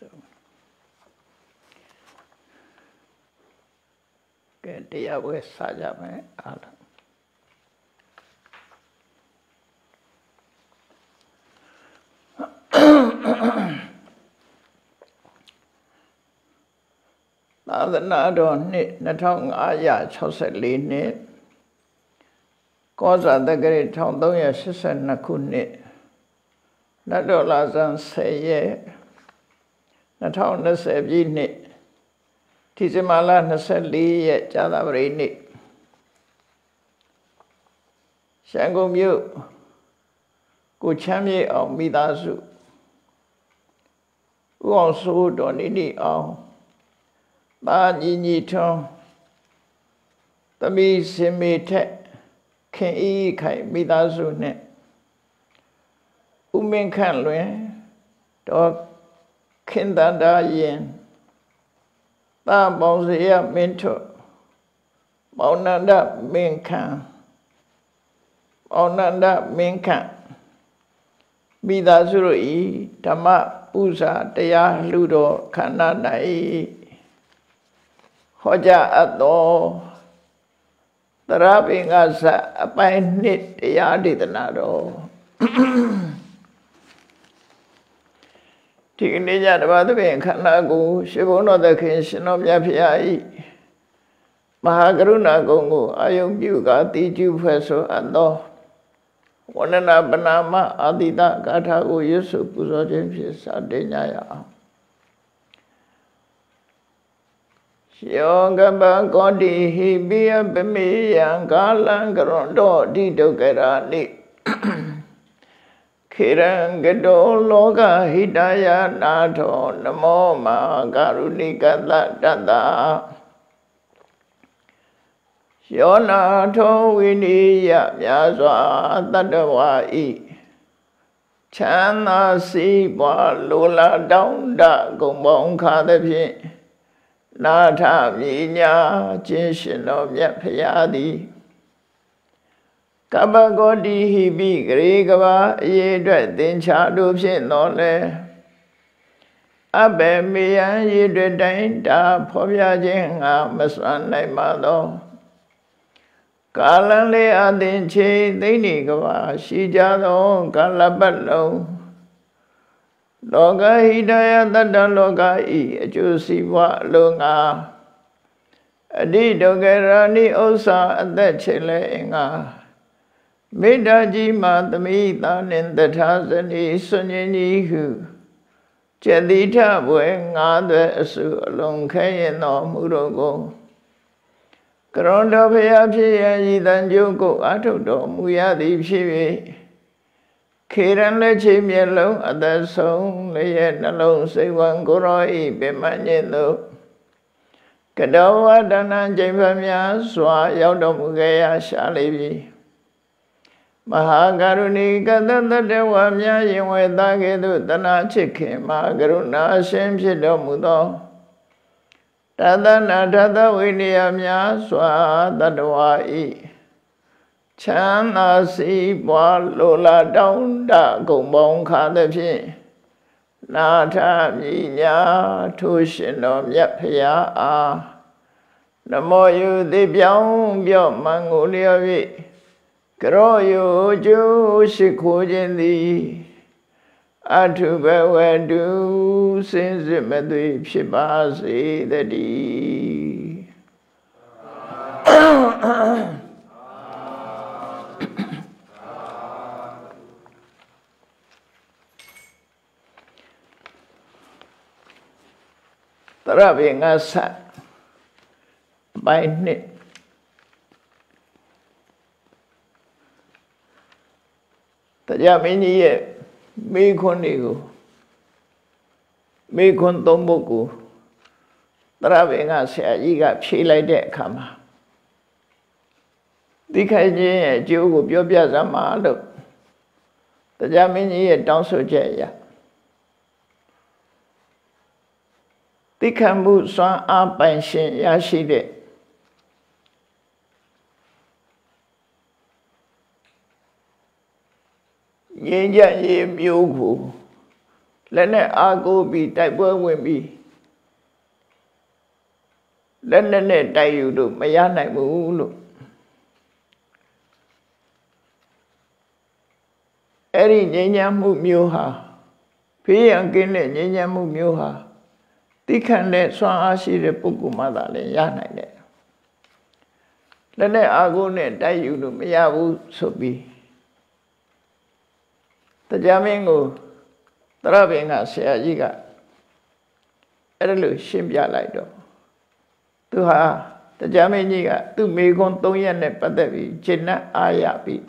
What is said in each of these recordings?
ဆိုကဲတရားဝဲစကြမယ်အားလုံးသာသနာတော်နှစ်2564နှစ်ကောဇာတက္ကရာ1382ခုနှစ်နတ်တော်လာဇန်10ရက် 2020ပြည့်နှစ်ဒီဇင်ဘာလ24ရက်ကြာသပတေးနေ့ရန်ကုန်မြို့ကိုချမ်းမြေအောင်မိသားစုဥအောင်စိုးတော်နေနေအောင်ပါညီညီထွန်းသမီးစင်မေထက်ခင်ဤခိုင်မိသားစုနဲ့ဥမင်းခန့်လွင်တော် ခင်တန္တာယင်တာပေါင်းစရမင်းထွမောင်နန္ဒမင်းခန့်မောင်နန္ဒမင်းခန့်မိသားစုတို့ဤဓမ္မပူဇာတရားလှူတော်ခန္ဓာ၌ဟောကြားအပ်သောတရပင်ကဇအပိုင်းနှစ်တရားဒေသနာတော် ဒီကနေ့ညတပါးသဖြင့်ခန္ဓာကိုယ်ရှင်ဘုန်းတော်သခင်ရှင်တော်မြတ်ဖရာဤမဟာကရုဏာကုံကိုအာယုံပြုကာတိကျုဖွဲ့ဆိုအပ်သောဝန္ဒနာပနာမအာတိတဂါထာကိုရွတ်ဆိုပူဇော်ခြင်းဖြင့်စတင်ကြရအောင်ယောကပကောတိဟိပိယပမေယံကာလံကရွန်တော်တိဒုက္ခရာနိ ခေရံကတောလောကဟိတယနာထောနမောမာကာရုဏိကတတတ္တယောနာထောဝိနိယမြာစွာတတ္တဝါဤချမ်းသာစီးပွားလိုလားတောင်းတဂုံပေါင်းခါသဖြင့်နာထမြညာခြင်းရှင်တော်မြတ်ဖရာသည် ကပ္ပဂောတိဟိပိဂရေကဘာအရေးအတွက်သင်္ချာတို့ဖြင့်တော်လဲအဘယ်မေယံရည်တွေတိုင်းတာဖော်ပြခြင်းငါမစွမ်းနိုင်ပါသောကာလလေးအသင်ချေသိနေကဘာရှိကြသောကာလပတ်လုံးလောကဟိတယတတ္တလောကဤအကျိုးစီးပွားအလုံးငါအတိဒုက္ခရဏိဥစ္စာအသက်ချေလဲအင်္ဂါ မေတ္တာကြီးမှသမိတာနှင့်တထာဇနီဆွညင်းကြီးဟုကျတိထဘွယ်ငါးသွဲအစုအလုံးခဲရင်တော်မူတော်ကိုကရုဏတော်ဖရာဖြစ်ရည်တန်ကျုပ်ကိုအထုတော်မူရသည်ဖြစ်၍ခေရန်လက်ချေမျက်လုံးအသက်ဆုံးလည်းရဲ့နှလုံးစိတ်ဝံကိုရောဤပြမညင်တို့ကတောဝဒနာကျိန်ဖများစွာရောက်တော်မူခဲ့ရရှာလိပြီ မဟာကရုဏီကတတတဝမြရင်ဝေသကဲ့သို့တနာချစ်ခင်မဟာကရုဏာအရှင်ဖြစ်တော်မူသောတသနာထသဝိနည်းများစွာတတဝါဤချမ်းသာစီးပွားလိုလားတောင်းတဂုံပေါင်းခါသဖြင့်နာထမြညာထိုးရှင်တော်မြတ်ဖရာအားနမောယုတိပြောင်းပြော့မန်ကိုလျော်၍ ကရောယုကျိုးရှိခိုးခြင်းသည်အထုဘဝတုစင်စစ်မသွေဖြစ်ပါစေတည်းတရဘေငါဆပိုင်းနှစ် တရားမင်းကြီးရဲ့မိခွန်းတွေကိုမိခွန်းသုံးပုဒ်ကိုတရဘေငါဆရာကြီးကဖြေလိုက်တဲ့အခါမှာသိခိုင်ခြင်းရဲ့အကျိုးကိုပြောပြစမ်းပါလို့တရားမင်းကြီးရဲ့တောင်းဆိုချက်အရာသိခံမှုစွမ်းအားပိုင်ရှင်ရရှိတဲ့ ငြိမ်းချမ်းရေးမျိုးကိုလက်နဲ့အာကိုပြီးတိုက်ပွဲဝင်ပြီးလက်နဲ့နဲ့တိုက်ယူလို့မရနိုင်ဘူးလို့အဲ့ဒီငြိမ်းချမ်းမှုမျိုးဟာဖေးရန်ကင်းတဲ့ငြိမ်းချမ်းမှုမျိုးဟာတိခန့်တဲ့ဆွမ်းအားရှိတဲ့ပုဂ္ဂိုလ်မှသာလည်းရနိုင်တယ်လက်နဲ့အာကိုနဲ့တိုက်ယူလို့မရဘူးဆိုပြီး တရားမင်းကိုတရဘင်ကဆရာကြီးကအဲ့ဒါလို့ရှင်းပြလိုက်တော့သူဟာတရားမင်းကြီးကသူ့မိကွန်း၃ရက်နဲ့ပတ်သက်ပြီးရှင်းနဲ့အားရပြီး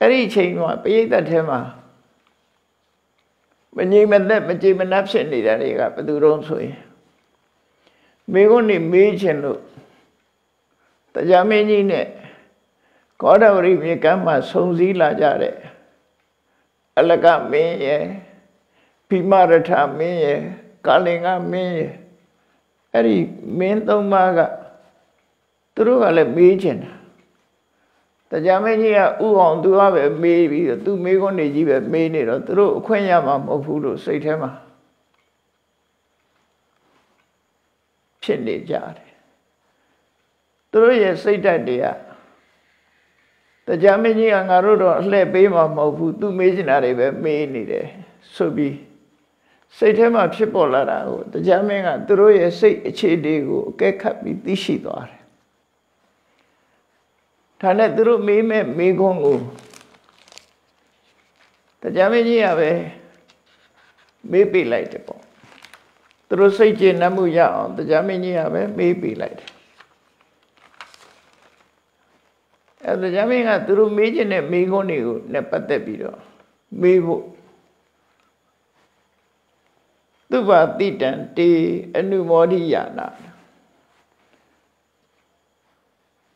အဲ့ဒီအချိန်ကပရိသတ်ထဲမှာမငြိမ်မသက်မကြည်မနှက်ဖြစ်နေတာတွေကဘယ်သူတုံးဆိုရင်မိကွန်းနေမေးခြင်းလို့တရားမင်းကြီးနဲ့ ကောဒဝရိမြေကမ်းမှာဆုံစည်းလာကြတဲ့အလကမင်းရဲ့ဖိမရထမင်းရဲ့ကာလင်္ဂမင်းရဲ့အဲ့ဒီမင်းသုံးပါးကသူတို့ကလည်းမေးချင်တာတရားမင်းကြီးကဥအောင်သူကပဲမေးပြီးတော့သူမေးခွန်းနေကြီးပဲမေးနေတော့သူတို့အခွင့်ရမှာမဟုတ်ဘူးလို့စိတ်ထဲမှာဖြစ်နေကြတယ်သူတို့ရဲ့စိတ်ဓာတ်တွေက တရားမင်းကြီးကငါတို့တော့အလှည့်ပေးမှာမဟုတ်ဘူးသူမေးချင်တာတွေပဲမေးနေတယ်ဆိုပြီးစိတ်ထဲမှာဖြစ်ပေါ်လာတာကိုတရားမင်းကသူတို့ရဲ့စိတ်အခြေတွေကိုအကဲခတ်ပြီးသိရှိသွားတယ်ဒါနဲ့သူတို့မေးမဲ့မေးခွန်းကိုတရားမင်းကြီးကပဲမေးပြလိုက်တယ်ပေါ့သူတို့စိတ်ကျေနပ်မှုရအောင်တရားမင်းကြီးကပဲမေးပြလိုက်တယ် အဲဒါကြမင်းကသူတို့မေးခြင်းနဲ့မေးခွန်းတွေကိုနဲ့ပတ်သက်ပြီးတော့မေးဖို့သူဘာတိတံတေအနုမောဒိယနာ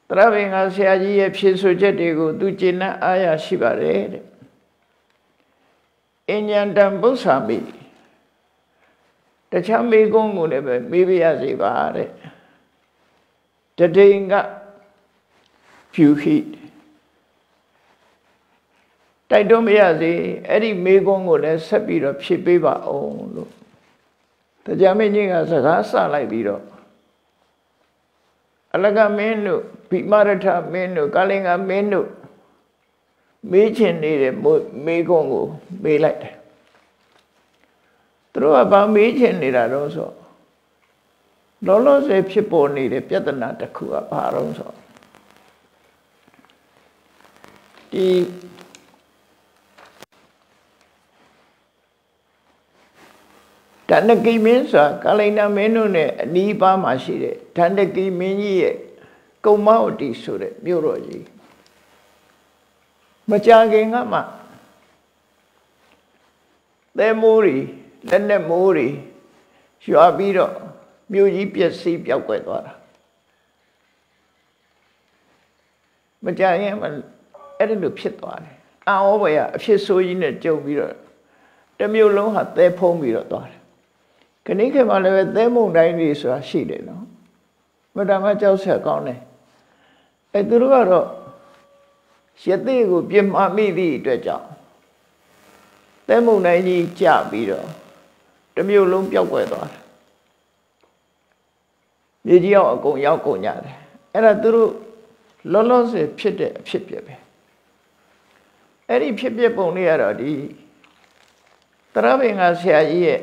တရဘင်္ဂဆရာကြီးရဲ့ဖြေဆိုချက်တွေကို သူကျင့်နှံ့အားရရှိပါတယ်တဲ့အញ្ញံတံပု္ပ္ပာမိတခြားမေးခွန်းကိုလည်းပဲမေးပြရစီပါတဲ့တတိန်က ဖြူခိတိုက်တွန်းမရစေအဲ့ဒီမေကုန်းကိုလည်းဆက်ပြီးတော့ဖြည့်ပေးပါအောင်လို့တရားမင်းကြီးကစကားဆလိုက်ပြီးတော့အလကမင်းတို့ဗိမာရထမင်းတို့ကာလင်္ဂမင်းတို့မေးချင်နေတဲ့မေကုန်းကိုမေးလိုက်တယ်သူတို့ကဗာမေးချင်နေတာတော့ဆိုလောလောဆယ်ဖြစ်ပေါ်နေတဲ့ပြဿနာတစ်ခုကဘာတော့ဆို ဒီတဏ္ဍကိမင်းဆိုတာကာလိန်နာမင်းတို့နဲ့အနီးပါးမှာရှိတဲ့တဏ္ဍကိမင်းကြီးရဲ့ကုံမောက်တီဆိုတဲ့မြို့တော်ကြီးမကြခင်ကမှသဲမိုးတွေလက်နဲ့မိုးတွေရွာပြီးတော့မြို့ကြီးပျက်စီးပြောက်ွယ်သွားတာမကြခင်မှ အဲ့ဒီလိုဖြစ်သွားတယ်အံ့ဩဘွယ်ကအဖြစ်ဆိုးကြီးနဲ့ကြုံပြီးတော့တမျိုးလုံးဟာသဲဖုံးပြီးတော့သွားတယ်ခဏိခေမှာလည်းသဲမုန်တိုင်းတွေဆိုတာရှိတယ်နော်မတမကြောက်ဆက်ကောင်းတယ်အဲသူတို့ကတော့ရသေးကိုပြမမိသည့်အတွက်ကြောင့်သဲမုန်တိုင်းကြီးကြပြီးတော့တမျိုးလုံးပျောက်ကွယ်သွားတယ်မြေကြီးအောင်အကုန်ရောက်ကုန်ကြတယ်အဲ့ဒါသူတို့လောလောဆယ်ဖြစ်တဲ့အဖြစ်ပြပဲ အဲ့ဒီဖြစ်ဖြစ်ပုံလေးကတော့ဒီတရဘင်္ဂဆရာကြီးရဲ့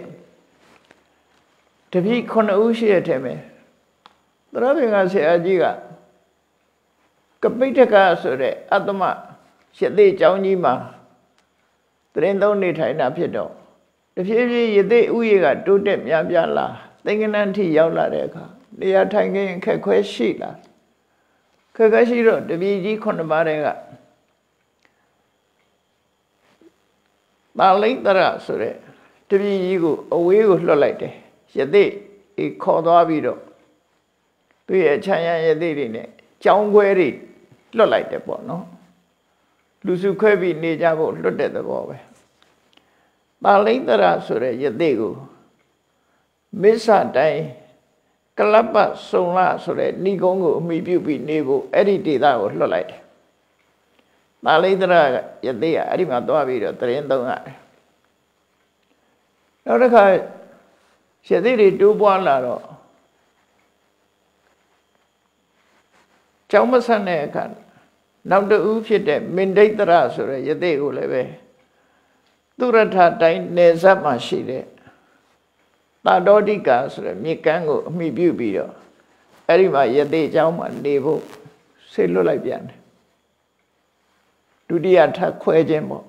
တပည့်ခုနှစ်ဦးရှိတဲ့ထဲမှာတရဘင်္ဂဆရာကြီးကကပိဋကဆိုတဲ့အတ္တမရသေးเจ้าကြီးမှာတရင်သုံးနေထိုင်တာဖြစ်တော့တဖြည်းဖြည်းရသေးဥယေကတိုးတက်များပြားလာသင်္ကနန်းထိရောက်လာတဲ့အခါနေရာထိုင်ခင်းခက်ခွဲရှိလာခက်ခဲရှိတော့တပည့်ကြီးခုနှစ်ပါးတဲ့က ပါဠိတရဆိုတဲ့တပည့်ကြီးကိုအဝေးကိုလွှတ်လိုက်တယ်ယသိအေခေါ်သွားပြီးတော့သူ့ရဲ့ခြံရယသိတွေနဲ့ကြောင်းခွဲတွေလွတ်လိုက်တယ်ပေါ့နော်လူစုခွဲပြီးနေကြဖို့လွတ်တဲ့သဘောပဲပါဠိတရဆိုတဲ့ယသိကိုမစ္ဆတိုင်းကလပ်ပစုံလဆိုတဲ့ဏိကုံးကိုအမိပြုပြီးနေဖို့အဲ့ဒီဒေသကိုလွတ်လိုက်တယ် ပါဠိတရယသိကအဲ့ဒီမှာသွားပြီးတော့တရင်သုံးရတယ်နောက်တစ်ခါရသေးတွေတိုးပွားလာတော့ကျောင်းမဆက်တဲ့အခါနောက်တူဖြစ်တဲ့မင်ဒိတ်တရဆိုတဲ့ယသိကိုလည်းပဲသူရထတိုင်းနေဇတ်မှာရှိတဲ့တာတော်တိကာဆိုတဲ့မြေကမ်းကိုအမိပြုပြီးတော့အဲ့ဒီမှာယသိကျောင်းမှာနေဖို့ဆေလွတ်လိုက်ပြန်တယ် ဒုတိယထပ်ခွဲခြင်းပေါ့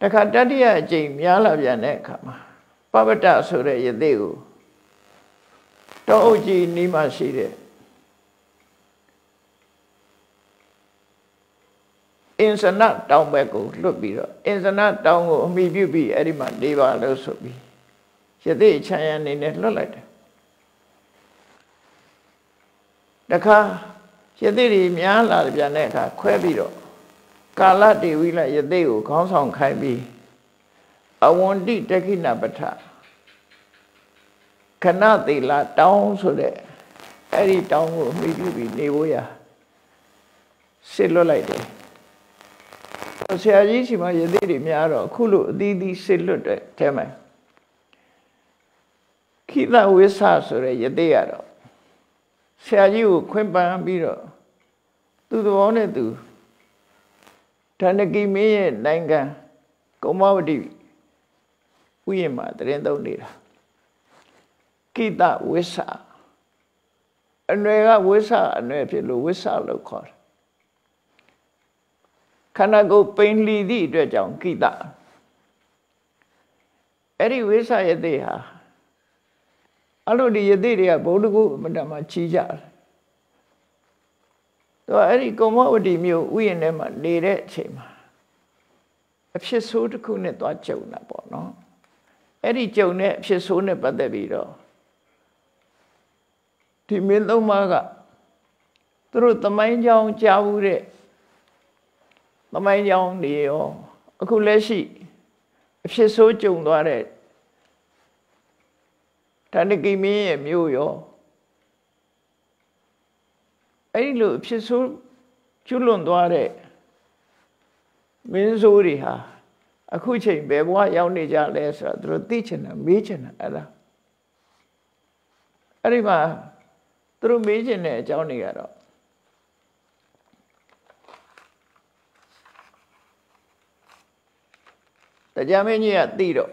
တခါတတိယအကြိမ်များလာပြန်တဲ့အခါမှာပပတ္တဆိုတဲ့ယသိကိုတောအုပ်ကြီးနီးမှရှိတဲ့အင်စနတောင်ဘက်ကိုလွတ်ပြီးတော့အင်စနတောင်ကိုအမိပြုပြီးအဲ့ဒီမှာနေပါလို့ဆိုပြီးယသိချမ်းရအနေနဲ့လွတ်လိုက်တယ်တခါ ယသိတွေများလာပြန်တဲ့အခါခွဲပြီးတော့ကာလတေဝိလယသိကိုခေါင်းဆောင်ခိုင်းပြီးအဝန္တိတခိဏပဋ္ဌခဏသေးလာတောင်းဆိုတဲ့အဲ့ဒီတောင်းကိုအမိပြုပြီးနေဖို့ရစစ်လွတ်လိုက်တယ်ဆရာကြီးရှိမှယသိတွေများတော့အခုလိုအသီးသီးစစ်လွတ်တဲ့အဲမှာခိတဝိဆဆိုတဲ့ယသိရတော့ဆရာကြီးကိုခွင့်ပန်းပြီးတော့ သူ့သဘောနဲ့သူဓဏကိမင်းရဲ့နိုင်ငံကုမဝတိဥယျာဉ်မှာတရင်သုံးနေတာကိတဝိဆာအနွယ်ကဝိဆာအနွယ်ဖြစ်လို့ဝိဆာလို့ခေါ်တယ်ခန္ဓာကိုယ်ပိန်လီသည့်အတွက်ကြောင့်ကိတအဲ့ဒီဝိဆာယတိဟာအဲ့လိုဒီယတိတွေကဘုဒ္ဓကုအမတ္တမှာချီးကြတယ် သူကအဲ့ဒီကုမဝတီမြို့ဥယျာဉ်ထဲမှာနေတဲ့အချိန်မှာအဖြစ်ဆိုးတစ်ခုနဲ့သွားကြုံတာပေါ့နော်အဲ့ဒီကြုံတဲ့အဖြစ်ဆိုးနဲ့ပတ်သက်ပြီးတော့ဒီမင်းသုံးပါးကသူတို့သမိုင်းကြောင်းကြားဘူးတဲ့သမိုင်းကြောင်းနေရောအခုလက်ရှိအဖြစ်ဆိုးကြုံသွားတဲ့တဏ္ဍကိမင်းရဲ့မြို့ရော အဲ့ဒီလိုအဖြစ်ဆိုးကျွလွန်သွားတဲ့မင်းဆိုးတွေဟာအခုချိန်ဘယ်ဘဝရောက်နေကြလဲဆိုတော့သူတို့သိချင်တာမေးချင်တာအဲ့ဒါအဲ့ဒီမှာသူတို့မေးချင်တဲ့အကြောင်းတွေကတော့တရားမင်းကြီးကသိတော့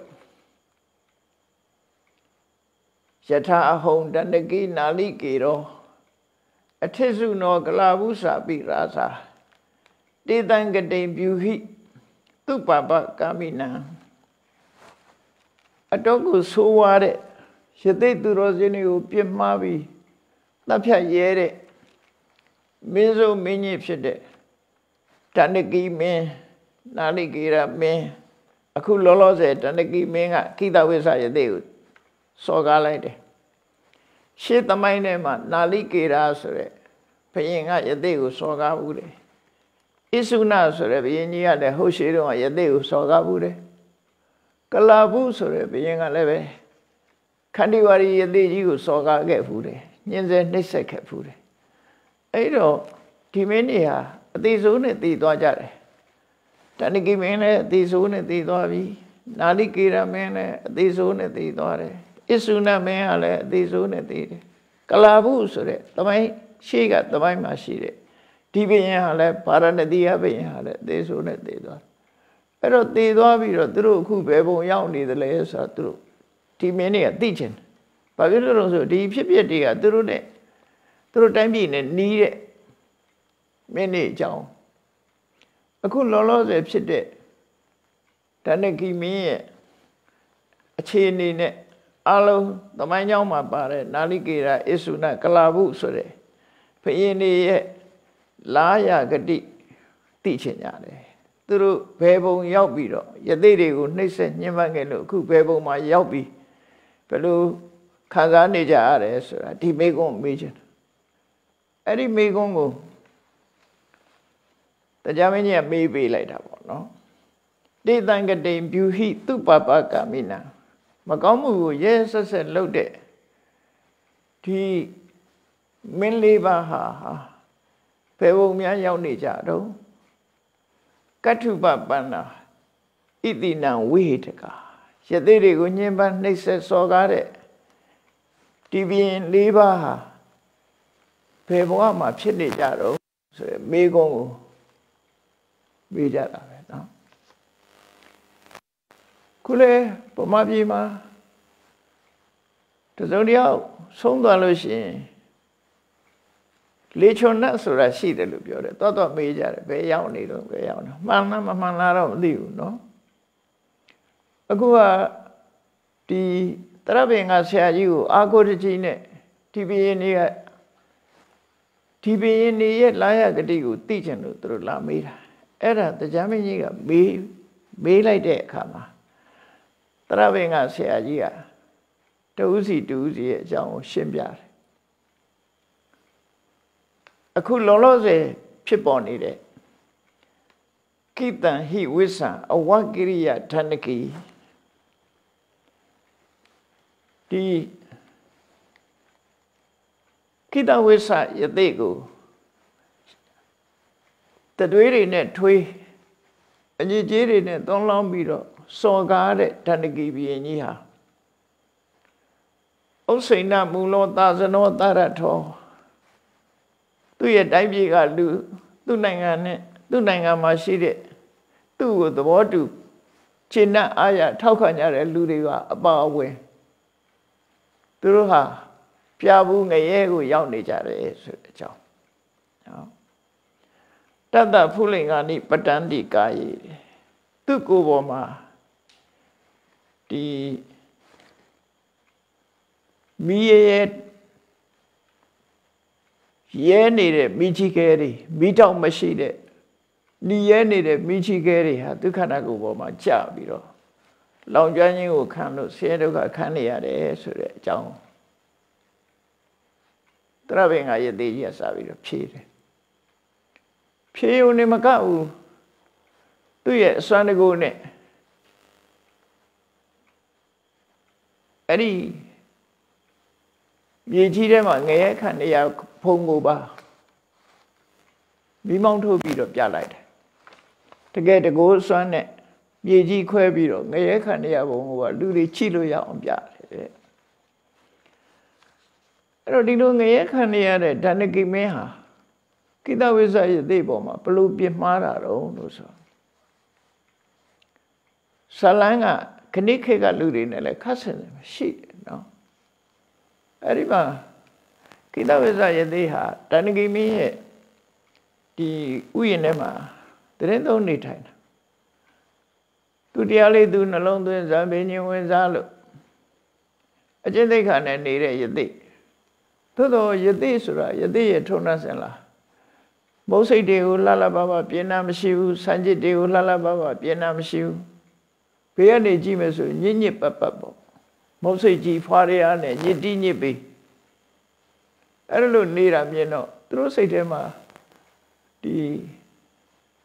ယထာအဟုံတဏကိနာလိကေရော အထစ်စုနောကလာဘူးစာပိရာစာတေတံကတိံပြုဟိသူပပကာမိနံအတော့ကိုဆိုးွားတဲ့ရသိသူတော်စင်းတွေကိုပြစ်မှားပြီးတပ်ဖြတ်ရဲတဲ့မင်းစုံမင်းကြီးဖြစ်တဲ့တဏ္ဍကိမင်းနာလိကေရမင်းအခုလောလောဆယ်တဏ္ဍကိမင်းကခိတဝိဆယသိကိုစော်ကားလိုက်တယ် ရှေ့သမိုင်းထဲမှာနာလိကေရာဆိုတဲ့ဘုရင်ကယသိကိုစော်ကားဘူးတယ်ဣစုနာဆိုတဲ့ဘုရင်ကြီးကလည်းဟုတ်ရှိတော့ယသိကိုစော်ကားဘူးတယ်ကလာဘူးဆိုတဲ့ဘုရင်ကလည်းပဲခန္တီဝါရီယသိကြီးကိုစော်ကားခဲ့ဘူးတယ်ညင်စေနှိပ်စက်ခဲ့ဘူးတယ်အဲ့တော့ဒီမင်းတွေဟာအသေးစိုးနဲ့တည်သွားကြတယ်တဏိကိမင်းလည်းအသေးစိုးနဲ့တည်သွားပြီနာလိကေရမင်းလည်းအသေးစိုးနဲ့တည်သွားတယ် အစ္ဆုနမင်းကလည်းအသေးစိုးနဲ့တည်တယ်ကလာဘူးဆိုတဲ့တမိုင်းရှေ့ကတမိုင်းမှာရှိတဲ့ဒီဘယင်ဟာလည်းဗာရဏသီယဘယင်ဟာလည်းအသေးစိုးနဲ့တည်သွားအဲ့တော့တည်သွားပြီးတော့သူတို့အခုဘယ်ပုံရောက်နေသလဲဆိုတော့သူတို့ဒီမင်းတွေကသိချင်ဘာဖြစ်လို့လဲဆိုဒီဖြစ်ဖြစ်တွေကသူတို့နဲ့သူတို့တိုင်းပြည်နဲ့နီးတဲ့မင်းတွေအကြောင်းအခုလောလောဆယ်ဖြစ်တဲ့တဏ္ဍကိမင်းရဲ့အခြေအနေနဲ့ အလုံးသမိုင်းကြောင်းမှာပါတဲ့နာလိကေရာအစ္ဆုနကလာဘုဆိုတဲ့ဘုရင်တွေရဲ့လာရဂတိသိချင်ကြတယ်သူတို့ဘယ်ပုံရောက်ပြီးတော့ယသိတွေကိုနှိမ့်ဆက်ညှဉ်းပန်းခဲ့လို့အခုဘယ်ပုံမှာရောက်ပြီးဘယ်လိုခံစားနေကြရတယ်ဆိုတာဒီမိကုံးမေးချင်တယ်အဲ့ဒီမိကုံးကိုတရားမင်းကြီးကမေးပေးလိုက်တာပေါ့နော်တေတံကတိံဖြူဟိသူပပကာမိနာ မကောင်းမှုကိုရဲဆက်ဆက်လုပ်တဲ့ဒီမင်းလေးပါဟာဘယ်ဘုံများရောက်နေကြတော့ကတ္ထုပပန္နာဣတိနံဝိဟိတကရသေးတွေကိုညှဉ်းပန်းနှိပ်စက်စော်ကားတဲ့ဒီပြင်းလေးပါဟာဘယ်ဘဝမှာဖြစ်နေကြတော့ဆိုရယ်မိကုံးကိုမိကြတာပဲ ခုလေဗမာပြည်မှာတစုံတယောက်ဆုံးသွားလို့ရှိရင်လေချွန်နတ်ဆိုတာရှိတယ်လို့ပြောတယ်တော်တော်မေးကြတယ်ဘယ်ရောက်နေတော့ဘယ်ရောက်နေမှန်လားမမှန်လားတော့မသိဘူးเนาะအခုကဒီတရပင်ကဆရာကြီးကိုအာကိုတကြီးနဲ့ဒီဘရင်နေကဒီဘရင်နေရဲ့လာရဂတိကိုသိချင်လို့သူတို့လာမေးတာအဲ့ဒါတရားမင်းကြီးကမေးမေးလိုက်တဲ့အခါမှာ တရပင်ကဆရာကြီးကတဦးစီတဦးစီရဲ့အကြောင်းကိုရှင်းပြတယ်အခုလောလောဆယ်ဖြစ်ပေါ်နေတဲ့ကိတံဟိဝိသံအဝကိရိယဓနကိဒီကိတဝိသယတိကိုတတွေးတွေနဲ့ထွေးအညစ်အကြေးတွေနဲ့သုံးလောင်းပြီးတော့ စော်ကားတဲ့ဓနကိဘီရင်ကြီးဟာဥစ္စိဏမူလောသာဇနောတရထောသူ့ရဲ့တိုင်းပြည်ကလူသူ့နိုင်ငံနဲ့သူ့နိုင်ငံမှာရှိတဲ့သူ့ကိုသဘောတူခြေနှက်အားရထောက်ခံကြတဲ့လူတွေကအပါအဝင်သူတို့ဟာပြဘူးငရဲကိုရောက်နေကြတယ်ဆိုတဲ့အကြောင်းနော်တတ္တဖုလိန်ကနိပတ္တန္တိကာယေသူ့ကိုယ်ပေါ်မှာ ဒီမိရဲ့ရဲနေတဲ့မိချီခဲတွေမိတောက်မရှိတဲ့နီရဲနေတဲ့မိချီခဲတွေဟာဒုက္ခနာကိုယ်ပေါ်မှာကြာပြီးတော့လောင်ကျွမ်းခြင်းကိုခံလို့ဆင်းရဲဒုက္ခခံနေရတယ်ဆိုတဲ့အကြောင်းတရဘင်္ဂရဲ့တေကြီးကစပြီးတော့ဖြေတယ်ဖြေုံနေမကဘူးသူ့ရဲ့အစွမ်းတကူနဲ့ အဲ့ဒီမြေကြီးထဲမှာငရဲခံနေရဖုံကိုပါမိမောင်းထုတ်ပြီးတော့ပြလိုက်တယ်တကယ်တကိုးစွမ်းနဲ့မြေကြီးခွဲပြီးတော့ငရဲခံနေရဘုံကိုပါလူတွေချိလို့ရအောင်ပြတယ်အဲ့တော့ဒီလိုငရဲခံနေရတဲ့ဓနကိမင်းဟာကိတဝိဇ္ဇရဲ့သိပေါ်မှာဘလို့ပြမှားတာတော့လို့ဆိုဇလန်းက ခဏိခေတ်ကလူတွေနဲ့လည်းခတ်ဆင်တယ်ရှိတယ်နော်အဲ့ဒီမှာကိတဝိဇ္ဇယသိဟာတဏ္ဍကိမင်းရဲ့ဒီဥယျာဉ်ထဲမှာတရင်သုံးနေထိုင်တာသူတရားလေးသူနှလုံးသွင်းဇာပင်ညင်ဝင်စားလို့အကျင့်သိက္ခာနဲ့နေတဲ့ယသိသို့တော့ယသိဆိုတာယသိရဲ့ထုံနှဆင်လားမုတ်စိတ်တွေကိုလှလှပပပြင်းနာမရှိဘူးစံจิตတွေကိုလှလှပပပြင်းနာမရှိဘူး ဘေးကနေကြည့်မယ်ဆိုညစ်ညစ်ပတ်ပတ်ပေါ့မုတ်စိတ်ကြီးဖွာရရနဲ့ညစ်တိညစ်ပြီးအဲ့လိုနေတာမြင်တော့သူတို့စိတ်ထဲမှာဒီ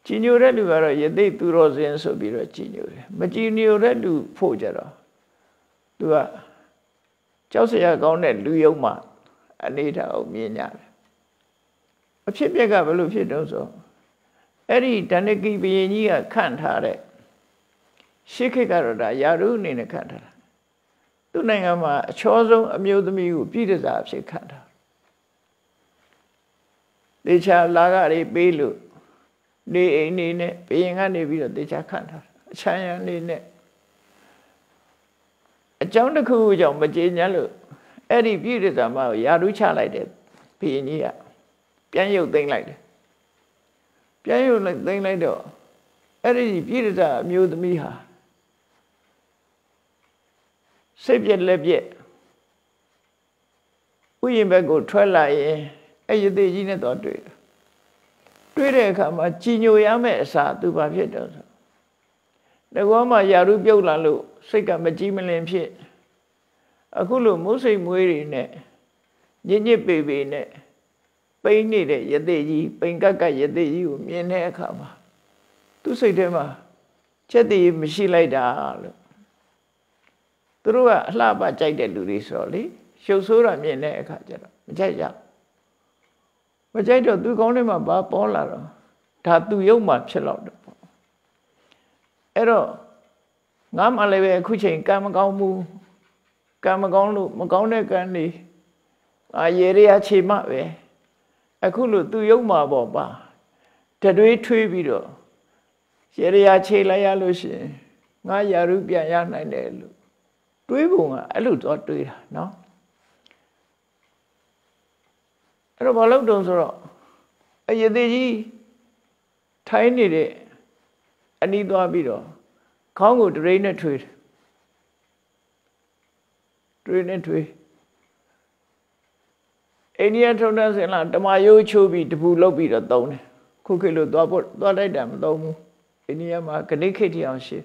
ကြည်ညိုတဲ့လူကတော့ယသိသူတော်စင်ဆိုပြီးတော့ကြည်ညိုတယ်မကြည်ညိုတဲ့လူဖို့ကြတော့သူကကြောက်စရာကောင်းတဲ့လူယုံမှအနေထားကိုမြင်ကြတယ်အဖြစ်ပြက်ကဘယ်လိုဖြစ်တော့ဆိုအဲ့ဒီတဏ္ဍကိဘယင်ကြီးကခန့်ထားတဲ့ ရှေးခေတ်ကတော့ဒါယာရုအနေနဲ့ခန့်ထားတာသူ့နိုင်ငံမှာအချောဆုံးအမျိုးသမီးကိုပြည်တစားအဖြစ်ခန့်ထားတေချာလာကတွေပေးလို့နေအိမ်နေနဲ့ဘယင်ကနေပြီးတော့တေချာခန့်ထားအချမ်းရံနေနဲ့အကြောင်းတစ်ခုကြောင့်မကြေညာလို့အဲ့ဒီပြည်တစားမကိုယာရုချလိုက်တဲ့ဘယင်ကြီးကပြန်ရုပ်သိမ်းလိုက်တယ်ပြန်ရုပ်လိုက်သိမ်းလိုက်တော့အဲ့ဒီပြည်တစားအမျိုးသမီးဟာ စိတ်ပြက်လက်ပြက်ဥယျာဉ်ဘက်ကိုထွက်လာရင်အဲ့ရသေးကြီးနဲ့တော့တွေ့တယ်တွေ့တဲ့အခါမှာကြည်ညိုရမယ့်အစာသူဘာဖြစ်တော့ဆိုငကောမှာယာရုပြုတ်လာလို့စိတ်ကမကြည်မလင်ဖြစ်အခုလိုမိုးစိတ်မွေးတွေနဲ့ညစ်ညစ်ပေပေနဲ့ပိန်းနေတဲ့ရသေးကြီးပိန်ကက်ကက်ရသေးကြီးကိုမြင်တဲ့အခါမှာသူ့စိတ်ထဲမှာချက်တည်မရှိလိုက်တာလို့ သူတို့ကအလှပကြိုက်တဲ့လူတွေဆိုတော့လေရှုပ်ဆိုးတာမြင်တဲ့အခါကျတော့မကြိုက်ကြမကြိုက်တော့သူကောင်းထဲမှာဘာပေါ်လာတော့ဒါသူယုံမှဖြစ်တော့တယ်ပေါ့အဲ့တော့ငါမှလည်းပဲအခုချိန်ကံမကောင်းဘူးကံမကောင်းလို့မကောင်းတဲ့ကံနေအာရေရခြေမှပဲအခုလို့သူယုံမှာပေါ့ပါတတွေးထွေးပြီးတော့ရေရခြေလိုက်ရလို့ရှိရင်ငါယာရုပြန်ရနိုင်တယ်လို့ တွေးပုံကအဲ့လိုတော့တွေးတာနော်အဲ့တော့ဘာလို့တုံဆိုတော့အယသေးကြီးထိုင်းနေတဲ့အနီးသွားပြီးတော့ခေါင်းကိုတရိနဲ့ထွေးတယ်တရိနဲ့ထွေးအိန္ဒိယထုံးတဲ့ဆင်လာဓမ္မရိုးချိုးပြီးတပူလုတ်ပြီးတော့သုံးတယ်ခုခေတ်လို့သွားဖို့သွားတိုက်တာမသုံးဘူးအိန္ဒိယမှာဂဏိခေတ်ထီအောင်ရှိ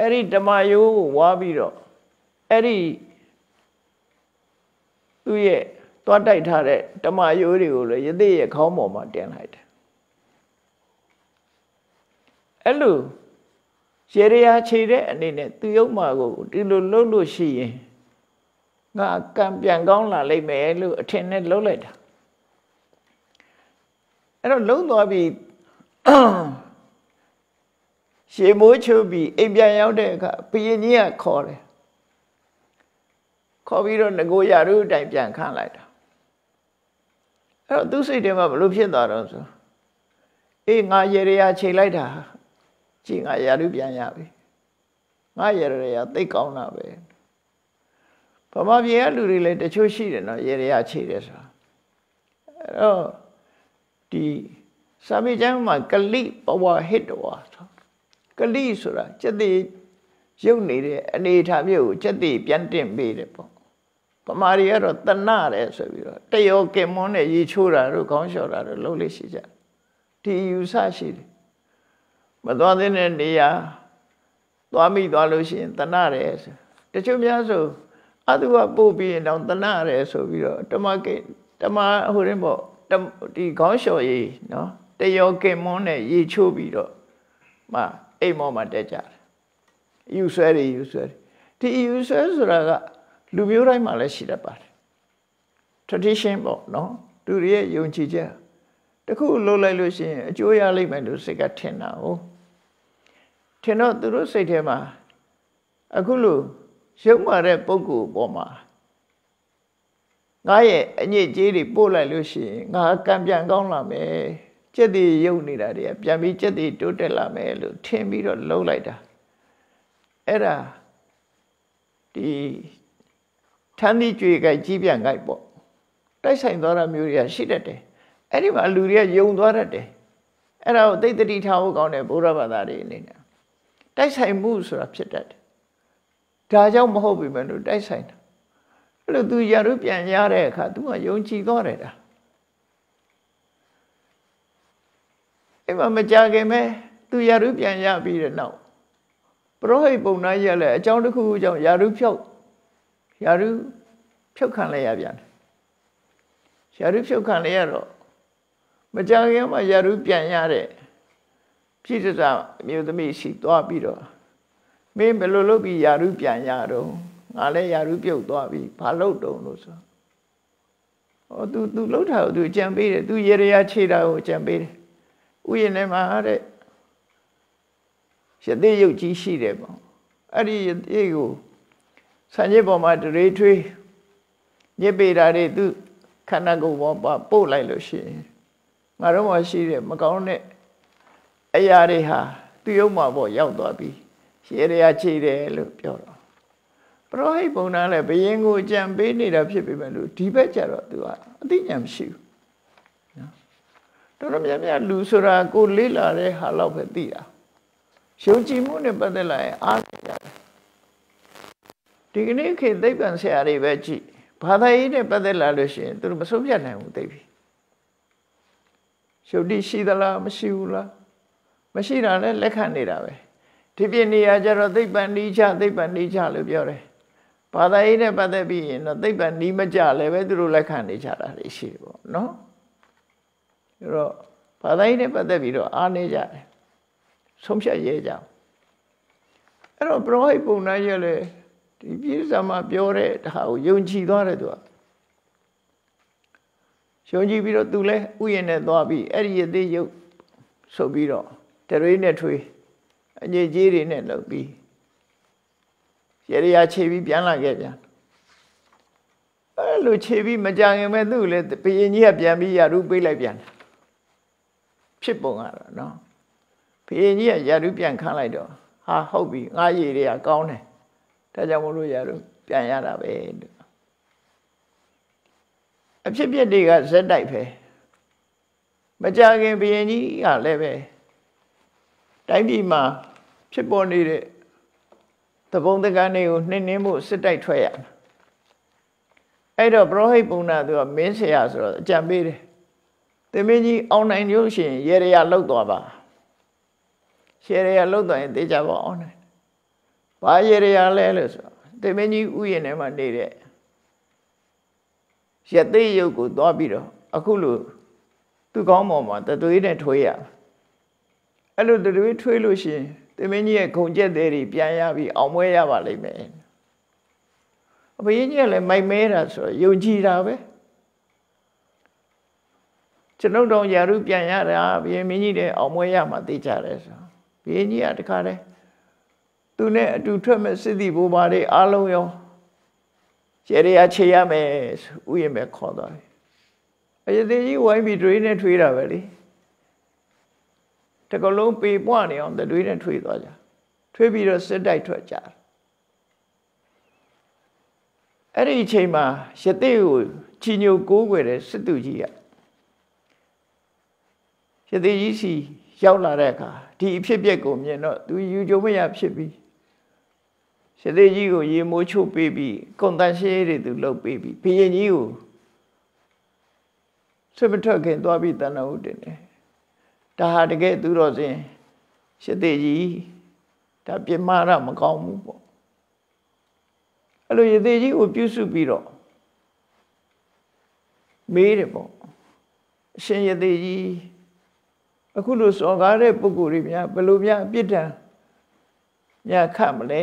အဲ့ဒီဓမ္မရိုးကိုဝါပြီးတော့အဲ့ဒီသူ့ရဲ့သွားတိုက်ထားတဲ့ဓမ္မရိုးတွေကိုလည်းယသိရဲ့ခေါင်းပေါ်မှာတင်လိုက်တယ်အဲ့လိုရေရရာခြေတဲ့အနေနဲ့သူယုံမာကိုဒီလိုလှုပ်လို့ရှိရင်ငါကံပြန်ကောင်းလာလိမ့်မယ်လို့အထင်နဲ့လှုပ်လိုက်တာအဲ့တော့လုံးသွားပြီး ရှေမိုးချုပ်ပြီးအိမ်ပြန်ရောက်တဲ့အခါဘုရင်ကြီးကခေါ်တယ်ခေါ်ပြီးတော့ငကိုရရုအတိုင်းပြန်ခန့်လိုက်တာအဲ့တော့သူစိတ်ထဲမှာဘလို့ဖြစ်သွားတော့ဆိုအေးငါရေရရာချိန်လိုက်တာကြည်ငါရာထူးပြန်ရပြီငါရရရသိကောင်းတာပဲဗမာပြည်ကလူတွေလည်းတချို့ရှိတယ်နော်ရေရခြေတယ်ဆိုတာအဲ့တော့ဒီစာမေကျမ်းမှာကလိပဝဟစ်တော်ဆို ကလိဆိုတာစက်တိရုပ်နေတဲ့အနေအထားမျိုးကိုစက်တိပြန်တင်ပေးတယ်ပေါ့ဗမာတွေကတော့တဏတယ်ဆိုပြီးတော့တယောကင်မွန်းနဲ့ရေချိုးတာတို့ခေါင်းလျှော်တာတို့လုပ်လို့ရှိကြဒီယူဆရှိတယ်မသွားသင့်တဲ့နေရာသွားမိသွားလို့ရှိရင်တဏတယ်ဆိုတချို့များဆိုအတုကပို့ပြီးရင်တော့တဏတယ်ဆိုပြီးတော့တမကိတမဟိုရင်ပေါ့ဒီခေါင်းလျှော်ရည်နော်တယောကင်မွန်းနဲ့ရေချိုးပြီးတော့မှ အိမ်မောမှာတက်ကြတယ်ယူဆွဲတွေယူဆွဲတွေဒီယူဆွဲဆိုတာကလူမျိုးတိုင်းမှာလည်းရှိတတ်ပါတယ် tradition ပေါ့နော်သူတွေရဲ့ယုံကြည်ချက်တခုလှုပ်လိုက်လို့ရှိရင်အကျိုးရလိမ့်မယ်လို့စိတ်ကထင်တာ哦ထင်တော့သူတို့စိတ်ထဲမှာအခုလို့ရုပ်မာတဲ့ပုံကိုပေါ်မှာငါရဲ့အညစ်အကြေးတွေပို့လိုက်လို့ရှိရင်ငါကံပြန်ကောင်းလာမယ် စက်တည်ရုပ်နေတာတွေကပြန်ပြီးစက်တည်တိုးတက်လာမယ်လို့ထင်ပြီးတော့လှုပ်လိုက်တာအဲ့ဒါဒီထမ်းသီးကြွေကြိုက်ကြီးပြန်ကြိုက်ပေါ့တိုက်ဆိုင်သွားတာမျိုးတွေကရှိတတ်တယ်အဲ့ဒီမှာလူတွေကယုံသွားတတ်တယ်အဲ့ဒါကိုသိတ္တိထားဖို့ကောင်းတယ်ဘုရားဘာသာတွေအနေနဲ့တိုက်ဆိုင်မှုဆိုတာဖြစ်တတ်တယ်ဒါကြောင့်မဟုတ်ပြီမလို့တိုက်ဆိုင်တာအဲ့လိုသူရာထူးပြန်ရတဲ့အခါသူကယုံကြည်သွားတယ်တာ အဲ့မှာမကြခင်မဲ့သူရာထူးပြန်ရပြီးတဲ့နောက်ပရောဟိတ်ပုံနာကြီးလည်းအကြောင်းတစ်ခုခုကြောင့်ရာထူးဖြုတ်ရာထူးဖြုတ်ခံလိုက်ရပြန်တယ်ရာထူးဖြုတ်ခံလိုက်ရတော့မကြခင်မှာရာထူးပြန်ရတဲ့ပြည်စတာအမျိုးသမီးရှိသွားပြီးတော့မင်းဘယ်လိုလုပ်ပြီးယာရုပြန်ရတော့ငါလည်းယာရုပြုတ်သွားပြီဘာလုပ်တုံးလို့ဆိုဟော तू तू လှုပ်တာကို तू ကြံပေးတယ် तू ရေရရခြေတာကိုကြံပေးတယ် ဥယျာဉ်ထဲမှာတဲ့ရသေးရုပ်ကြီးရှိတယ်ပေါ့အဲ့ဒီရသေးကိုဆံရစ်ပေါ်မှာတရေထွေးညစ်ပေတာတွေ तू ခန္ဓာကိုယ်ပေါ်ပို့လိုက်လို့ရှိရင်ငါတို့မှရှိတယ်မကောင်းတဲ့အရာတွေဟာသူ့ရုပ်မှာပေါ့ရောက်သွားပြီရှေးရခြေတယ်လို့ပြောတော့ပရောဟိတ်ပုံနာလည်းဘယင်ကိုကြံပေးနေတာဖြစ်ပေမဲ့လို့ဒီဘက်ကျတော့သူကအသိဉာဏ်မရှိဘူးနော် တော်တော်များများလူဆိုတာကိုလေးလာတဲ့ဟာလောက်ပဲသိတာယုံကြည်မှုနဲ့ပတ်သက်လာရင်အားရတယ်ဒီကနေ့ခေတ်သိပ္ပံဆရာတွေပဲကြည့်ဘာသာရေးနဲ့ပတ်သက်လာလို့ရှိရင်သူတို့မဆုံးဖြတ်နိုင်ဘူးသိပြီယုတ်တိရှိသလားမရှိဘူးလားမရှိတာလည်းလက်ခံနေတာပဲဒီပြနေရာကျတော့သိပ္ပံနိချသိပ္ပံနိချလို့ပြောတယ်ဘာသာရေးနဲ့ပတ်သက်ပြီးရင်တော့သိပ္ပံနိမကြလည်းပဲသူတို့လက်ခံနေကြတာတွေရှိတယ်ပေါ့နော် အဲတော့ဘာသာရေးနဲ့ပတ်သက်ပြီးတော့အားနေကြတယ်ဆုံးဖြတ်ရဲကြအဲ့တော့ပရောဟိတ်ပုံနာရဲ့လေဒီပြည့်စုံမှာပြောတဲ့ဟာကိုယုံကြည်သွားတယ်သူကယုံကြည်ပြီးတော့သူလဲဥယျာဉ်နဲ့သွားပြီးအဲ့ဒီရသေးရုပ်ဆိုပြီးတော့တရွေးနဲ့ထွေးအငြိကြီးတွေနဲ့လုပ်ပြီးရေရခြေပြီးပြန်လာခဲ့ပြန်အဲ့လိုခြေပြီးမကြခင်မဲ့သူ့လည်းဘယင်ကြီးကပြန်ပြီးရာထူးပေးလိုက်ပြန် ဖြစ်ပုံကတော့နော်ဘယင်ကြီးကရာထူးပြန်ခန့်လိုက်တော့ဟာဟုတ်ပြီငါရည်တွေကကောင်းတယ်ဒါကြောင့်မလို့ရာထူးပြန်ရတာပဲအဖြစ်ဖြစ်တွေကဇက်တိုက်ပဲမကြခင်ဘယင်ကြီးကလည်းပဲတိုင်းပြည်မှာဖြစ်ပေါ်နေတဲ့သဘုံတကန်တွေကိုနှိမ့်နှင်းမှုစစ်တိုက်ထွက်ရအဲ့တော့ပရောဟိတ်ပုံနာသူကမင်းဆရာဆိုတော့အကြံပေးတယ် သင်မင်းကြီးအောင်နိုင်လို့ရှိရင်ရေရရလောက်သွားပါရေရရလောက်သွားရင်တေချာပေါ့အောင်နိုင်ဘာရေရရလဲလို့ဆိုသင်မင်းကြီးဥယျာဉ်ထဲမှာနေတဲ့ရသေးရုပ်ကိုသွားပြီးတော့အခုလို့သူကောင်းပေါ်မှာတသွေးနဲ့ထွေးရအဲ့လိုတသွေးထွေးလို့ရှိရင်သမင်းကြီးရဲ့ခုံကျက်သေးတွေပြန်ရပြီးအောင်မွဲရပါလိမ့်မယ်အဘိကြီးကလည်းမိုက်မဲတာဆိုယုံကြည်တာပဲ ကျွန်ုပ်တော်ယာရုပြန်ရတာဘုရင်မင်းကြီးတဲ့အောင်မွဲရမှာသိကြတယ်ဆိုဘုရင်ကြီးကတခါတည်းသူနဲ့အတူထွက်မဲ့စစ်သည်ဘိုးဘာတွေအားလုံးရောရေရချေရမယ်ဥယျာဉ်ပဲခေါ်သွားတယ်အယသိကြီးဝိုင်းပြီးတွေးနဲ့ထွေးတာပဲလေတကလုံးပေပွားနေအောင်တတွေးနဲ့ထွေးသွားကြထွေးပြီးတော့စစ်တိုက်ထွက်ကြအဲ့ဒီအချိန်မှာရသေးကိုချီညိုကိုးကွယ်တဲ့စစ်သူကြီးက ရသေးကြီးစီရောက်လာတဲ့အခါဒီအဖြစ်ပြက်ကိုမြင်တော့သူယူကြုံမရဖြစ်ပြီးရသေးကြီးကိုရေမိုးချုပ်ပေးပြီးကွန်တန်ရှေးတွေသူလှုပ်ပေးပြီးဘုရင်ကြီးကိုဆွေမထွက်ခင်သွားပြီးတဏှာဥတင်တယ်ဒါဟာတကယ်သူတော်စင်ရှစ်သေးကြီးဒါပြမရမကောင်းဘူးပေါ့အဲ့လိုရသေးကြီးကိုပြုစုပြီးတော့မေးတယ်ပေါ့အရှင်ရသေးကြီး အခုလိုစော်ကားတဲ့ပုဂ္ဂိုလ်တွေများဘယ်လိုများအပြစ်ဒဏ်များခတ်မလဲ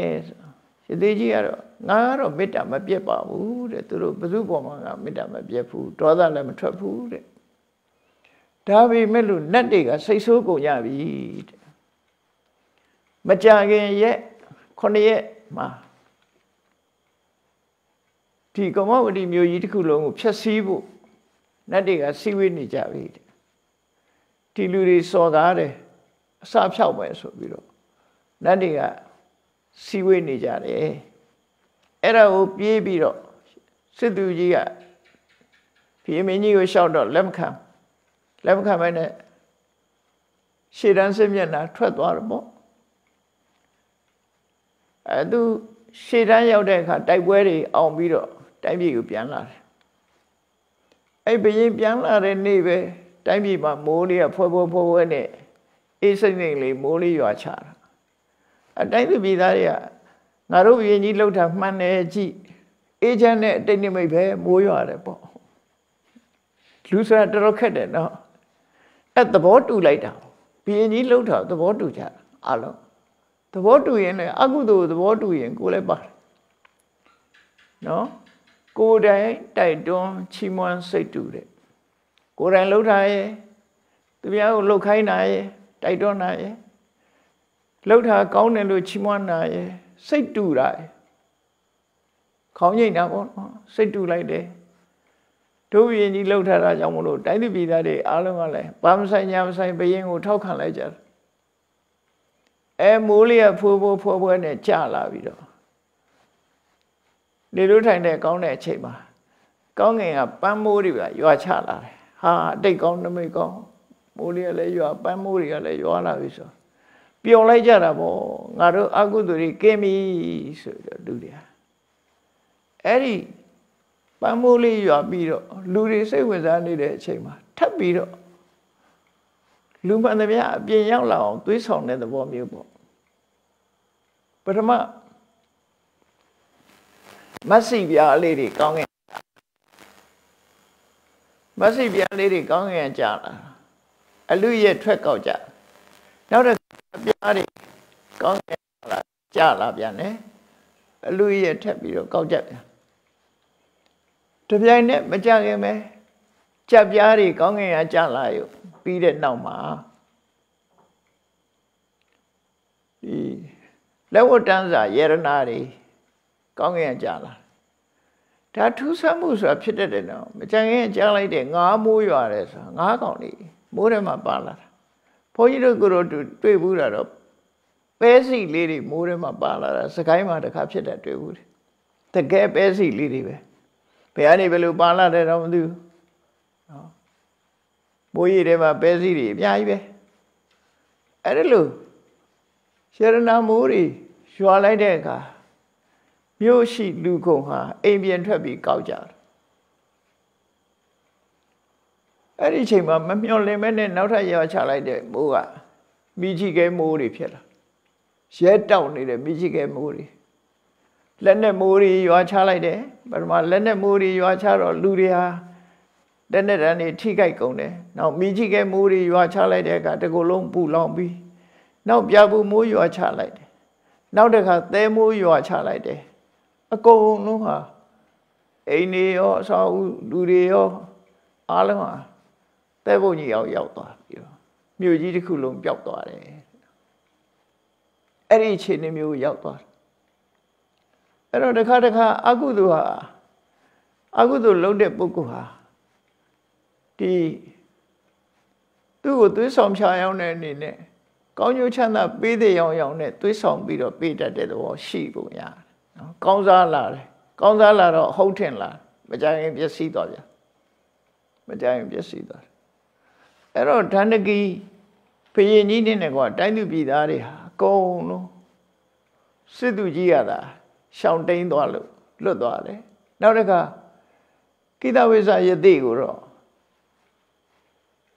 ရသေးကြီးကတော့ငါကတော့မေတ္တာမပြတ်ပါဘူးတဲ့သူတို့ဘယ်သူပေါ်မှာငါမေတ္တာမပြတ်ဘူးဒေါသလည်းမထွက်ဘူးတဲ့ဒါပေမဲ့လို့နတ်တွေကစိတ်ဆိုးကုန်ကြပြီတဲ့မကြခင်ရက်ခုနှစ်ရက်မှာဒီကမဝတီမျိုးကြီးတစ်ခုလုံးကိုဖျက်ဆီးဖို့နတ်တွေကစီဝေးနေကြပြီတဲ့ ဒီလူတွေစော်ကားတယ်အစာဖြောက်မယ်ဆိုပြီးတော့နတ်တွေကစီဝေးနေကြတယ်အဲ့ဒါကိုပြေးပြီးတော့စစ်သူကြီးကဖေမင်းကြီးကိုရှောက်တော့လက်မခံလက်မခံမဲနဲ့ရှေ့တန်းစစ်မျက်နှာထွက်သွားတယ်ပေါ့အဲသူရှေ့တန်းရောက်တဲ့အခါတိုက်ပွဲတွေအောင်ပြီးတော့တိုင်းပြည်ကိုပြန်လာတယ်အဲ့ဘရင်ပြန်လာတဲ့နေ့ပဲ တိုင်းပြည်မှာမိုးလေးကဖွဲဖွဲဖွဲဖွဲနဲ့အေးစိမ့်စိမ့်လေးမိုးလေးရွာချတာအတိုင်းပြည်သားတွေကငါတို့ဘရင်ကြီးလှုပ်တာမှန်တယ်ကြည့်အေးချမ်းတဲ့အတိတ်နိမိတ်ပဲမိုးရွာတယ်ပေါ့လူဆိုတာတော်တော်ခက်တယ်နော်အဲ့သဘောတူလိုက်တာဘရင်ကြီးလှုပ်တာသဘောတူကြတာအလုံးသဘောတူရင်လည်းအကုသိုလ်သဘောတူရင်ကိုလည်းပါတယ်နော်ကိုယ်တိုင်တိုက်တွန်းချီးမွမ်းစိတ်တူတဲ့ ကိုယ်တိုင်လှုပ်တာရဲ့သူများကိုလှုပ်ခိုင်းတာရဲ့တိုက်တွန်းတာရဲ့လှုပ်တာကောင်းတယ်လို့ချီးမွမ်းတာရဲ့စိတ်တူတာရဲ့ခေါင်းငိမ့်တာပေါ့နော်စိတ်တူလိုက်တယ်တို့ရင်ကြီးလှုပ်ထားတာကြောင့်မလို့တိုင်းပြည်သားတွေအားလုံးကလည်းဘာမဆိုင်ညာမဆိုင်ဘယင်းကိုထောက်ခံလိုက်ကြတယ်အဲမိုးလေးကဖိုးဖိုးဖွဲဖွဲနဲ့ကြာလာပြီးတော့နေလို့ထိုင်တဲ့ကောင်းတဲ့အချိန်မှာကောင်းငင်ကပန်းမိုးတွေပါရွာချလာတယ် ဟာအတိတ်ကောင်းနမိတ်ကောင်းမိုးလေးကလည်းရွာပန်းမိုးတွေကလည်းရွာလာပြီဆိုပျော်လိုက်ကြတာပေါ့ငါတို့အကုသိုလ်တွေကင်းပြီဆိုတော့လူတွေအဲ့ဒီပန်းမိုးလေးရွာပြီးတော့လူတွေစိတ်ဝင်စားနေတဲ့အချိန်မှာထပ်ပြီးတော့လူမှန်သမျှအပြင်ရောက်လာအောင်သွေးဆောင်တဲ့သဘောမျိုးပေါ့ပထမမက်ဆီပြားလေးတွေကောင်းငင် မက်ဆီပြားလေးတွေကောင်းငင်ကြလာအလူရဲ့ထွက်ကောက်ကြနောက်တော့ပြားတွေကောင်းငင်လာကြလာပြန်တယ်အလူရဲ့ထက်ပြီးတော့ကောက်ကြပြန်တပြိုင်နဲ့မကြခင်ပဲကြက်ပြားတွေကောင်းငင်ရကြလာယူပြီးတဲ့နောက်မှာဒီလက်ဝတ်တန်းစာယေရနာတွေကောင်းကင်ကကြာလာ ဒါထူးဆန်းမှုဆိုတာဖြစ်တတ်တယ်နော်မကြခင်ကြားလိုက်တဲ့ငါးမိုးရွာတယ်ဆိုတာငါးကောင်လေးမိုးထဲမှာပါလာတာဘုန်းကြီးတို့ကိုယ်တို့တွေ့ဘူးတာတော့ပဲစီလေးတွေမိုးထဲမှာပါလာတာစကိုင်းမှာတစ်ခါဖြစ်တဲ့တွေ့ဘူးတယ်တကယ်ပဲစီလေးတွေပဲဘယ်ကနေဘယ်လိုပါလာတယ်တော့မသိဘူးနော်မိုးရီထဲမှာပဲစီတွေအများကြီးပဲအဲ့ဒါလို့ရှရဏမိုးတွေရွာလိုက်တဲ့အခါ မြို့ရှိလူကုန်ဟာအိမ်ပြန်ထွက်ပြီးကောက်ကြတယ်အဲ့ဒီအချိန်မှာမမျော်လင့်မဲနဲ့နောက်ထပ်ရွာချလိုက်တဲ့မိုးကမိကြီးကဲမိုးတွေဖြစ်လာရဲတောက်နေတဲ့မိကြီးကဲမိုးတွေလက်နဲ့မိုးတွေရွာချလိုက်တယ်ပထမလက်နဲ့မိုးတွေရွာချတော့လူတွေဟာလက်နဲ့တန်းတွေထိခိုက်ကုန်တယ်နောက်မိကြီးကဲမိုးတွေရွာချလိုက်တဲ့အခါတကူလုံးပူလောင်ပြီးနောက်ပြဘူးမိုးရွာချလိုက်တယ်နောက်တစ်ခါသဲမိုးရွာချလိုက်တယ် အကုန်လုံးဟာအိမ်တွေရောအဆောက်အဦလူတွေရောအားလုံးဟာသဲဘုံကြီးရောက်ရောက်သွားပြီးတော့မြို့ကြီးတစ်ခုလုံးပျောက်သွားတယ်အဲ့ဒီအခြေအနေမျိုးရောက်သွားတယ်အဲ့တော့တစ်ခါတစ်ခါအကုသိုလ်ဟာအကုသိုလ်လုပ်တဲ့ပုဂ္ဂိုလ်ဟာဒီသူ့ကိုသွေးဆောင်ဖြာရောက်တဲ့အနေနဲ့ကောင်းကျိုးချမ်းသာပေးတဲ့ရောင်ရောင်နဲ့သွေးဆောင်ပြီးတော့ပေးတတ်တဲ့သဘောရှိပုံရတယ် နော်ကောင်းစားလာတယ်ကောင်းစားလာတော့ဟုတ်ထင်လာမကြရင်ပျက်စီးသွားပြန်မကြရင်ပျက်စီးသွားတယ်အဲ့တော့ဓန္တကီဘယင်ကြီးနဲ့ကွာတိုင်းသူပြည်သားတွေဟာအကုန်လုံးစစ်သူကြီးရတာရှောင်တိန်သွားလို့လွတ်သွားတယ်နောက်တစ်ခါကိတဝိဇယတိကိုတော့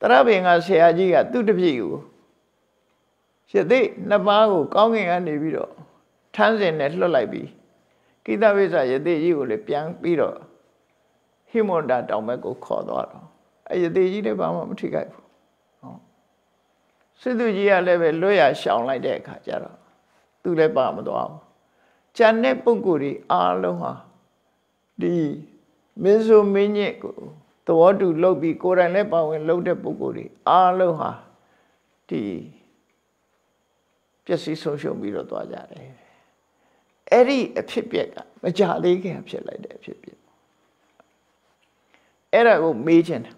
တရဘင်ကဆရာကြီးကသူ့တပည့်ကိုယသိနှစ်ပါးကိုကောင်းကင်ကနေပြီးတော့ထမ်းစင်နဲ့လွှတ်လိုက်ပြီး ကိတဝိဇယသိကြီးကိုလည်းပြန်ပြီးတော့ဟိမွန်တာတောင်ဘက်ကိုခေါ်သွားတော့အဲယသိကြီးလည်းဘာမှမထိခိုက်ဘူးဟောစစ်သူကြီးကလည်းပဲလွတ်ရရှောင်လိုက်တဲ့အခါကျတော့သူလည်းပါမသွားဘူးကြံတဲ့ပုဂ္ဂိုလ်တွေအားလုံးဟာဒီမင်းဆိုမင်းညစ်ကိုသဘောတူလုပ်ပြီးကိုယ်တိုင်လည်းပါဝင်လုပ်တဲ့ပုဂ္ဂိုလ်တွေအားလုံးဟာဒီပျက်စီးဆုံးရှုံးပြီးတော့သွားကြတယ် အဲ့ဒီအဖြစ်ပြက်ကမကြသေးခင်ဖြစ်လိုက်တဲ့အဖြစ်ပြက်အဲ့ဒါကိုမေးချင်တယ်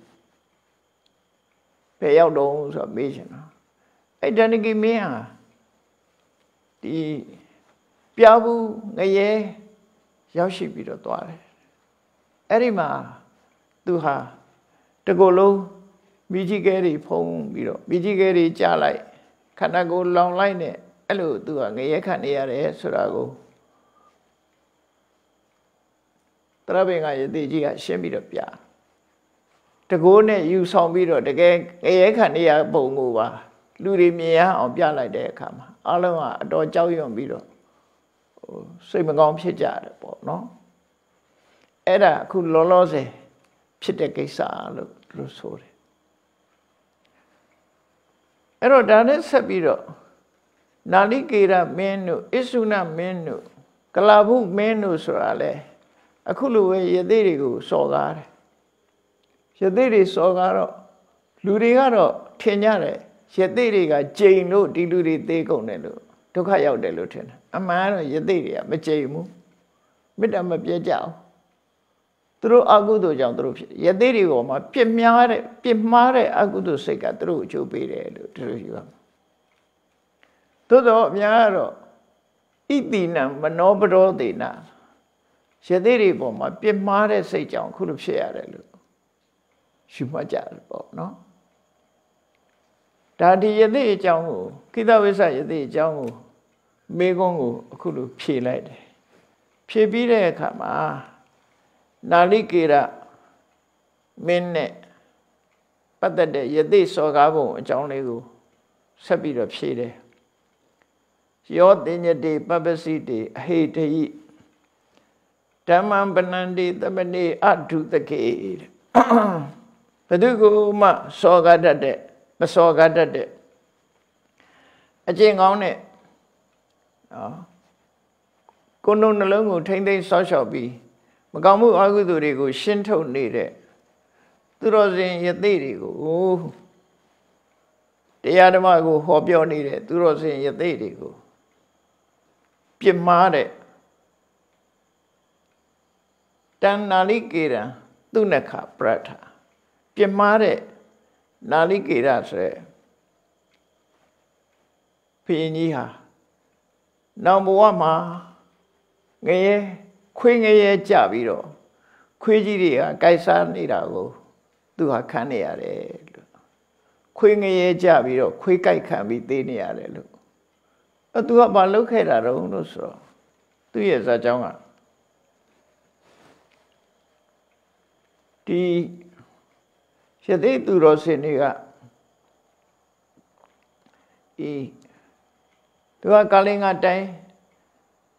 ဘယ်ရောက်တော့ဆိုတော့မေးချင်တာအဲ့တဏ္ဍကိမင်းဟာဒီပြားဘူးငရဲရောက်ရှိပြီးတော့သွားတယ်အဲ့ဒီမှာသူဟာတကူလုံးမိကြီးကဲတွေဖုံးပြီးတော့မိကြီးကဲတွေကြားလိုက်ခန္ဓာကိုယ်လောင်လိုက်နဲ့အဲ့လိုသူကငရဲခံနေရတယ်ဆိုတာကို တရဘင်္ဂယတိကြီးကရှင်းပြီးတော့ပြတကိုးနဲ့ယူဆောင်ပြီးတော့တကယ်ငရဲခံနေရပုံကိုပါလူတွေမြင်ရအောင်ပြလိုက်တဲ့အခါမှာအလုံးကအတော်ကြောက်ရွံ့ပြီးတော့ဟိုစိတ်မကောင်းဖြစ်ကြတယ်ပေါ့နော်အဲ့ဒါအခုလောလောဆယ်ဖြစ်တဲ့ကိစ္စလို့လို့ဆိုတယ်အဲ့တော့ဒါနဲ့ဆက်ပြီးတော့နာလိကေရမင်းတို့အစ္ဆုနမင်းတို့ကလာဘုမင်းတို့ဆိုတာလေ အခုလိုပဲယသိတွေကိုစော်ကားတယ်ယသိတွေစော်ကားတော့လူတွေကတော့ထင်ကြတယ်ယသိတွေကကြိမ်လို့ဒီလူတွေသေးကုန်တယ်လို့ဒုက္ခရောက်တယ်လို့ထင်တယ်အမှန်တော့ယသိတွေကမကြိမ်ဘူးမေတ္တာမပြတ်ကြအောင်သူတို့အကုသိုလ်ကြောင့်သူတို့ဖြစ်ယသိတွေပေါ်မှာပြစ်များတဲ့ပြစ်မှားတဲ့အကုသိုလ်စိတ်ကသူတို့အကျိုးပေးတယ်လို့သူတို့ယူရမှာသို့တော့အများကတော့ဣတိနံမနောပရောတေန ယသိတွေပေါ်မှာပြစ်မှားတဲ့စိတ်ကြောင့်ခုလိုဖြစ်ရတယ်လို့ယူမှတ်ကြတယ်ပေါ့နော်ဒါဒီယသိအကြောင်းကိုကိတဝိသယသိအကြောင်းကိုမေကုန်းကိုအခုလိုဖြေလိုက်တယ်ဖြေပြီးတဲ့အခါမှာနာလိကေရမင်းနဲ့ပတ်သက်တဲ့ယသိစောကားပုံအကြောင်းလေးကိုဆက်ပြီးတော့ဖြေတယ်ယောတင်ညတိပပစီတိအဟိတဟိ ဓမ္မံပနန္တိသမဏေအထုတကေဘယ်သူကိုမှစောကားတတ်တဲ့မစောကားတတ်တဲ့အကျင့်ကောင်းတဲ့နော်ကိုယ်နှလုံးကိုထိမ့်သိမ်းဆောက်ရှောက်ပြီးမကောင်းမှုအကုသိုလ်တွေကို ရှင်းထုတ်နေတဲ့သူတော်စင်ယသိတွေကိုတရားဓမ္မကိုဟောပြောနေတဲ့သူတော်စင်ယသိတွေကိုပြစ်မှားတဲ့ တန်နာလိကေရံသူနခပရထပြမားတဲ့နာလိကေရဆိုရယ်ဖင်ကြီးဟာနောင်ဘဝမှာငရဲခွေးငရဲကြပြီးတော့ခွေးကြီးတွေကကြိုက်စားနေတာကိုသူဟာခံနေရတယ်လို့ခွေးငရဲကြပြီးတော့ခွေးကြိုက်ခံပြီးသေးနေရတယ်လို့အဲသူကဘာလုပ်ခဲ့တာတော့လို့ဆိုတော့သူ့ရဲ့ဇာကြောင်းက ဒီရသေးသူတော်စင်တွေကဤသူကကာလင်္ဂတိုင်း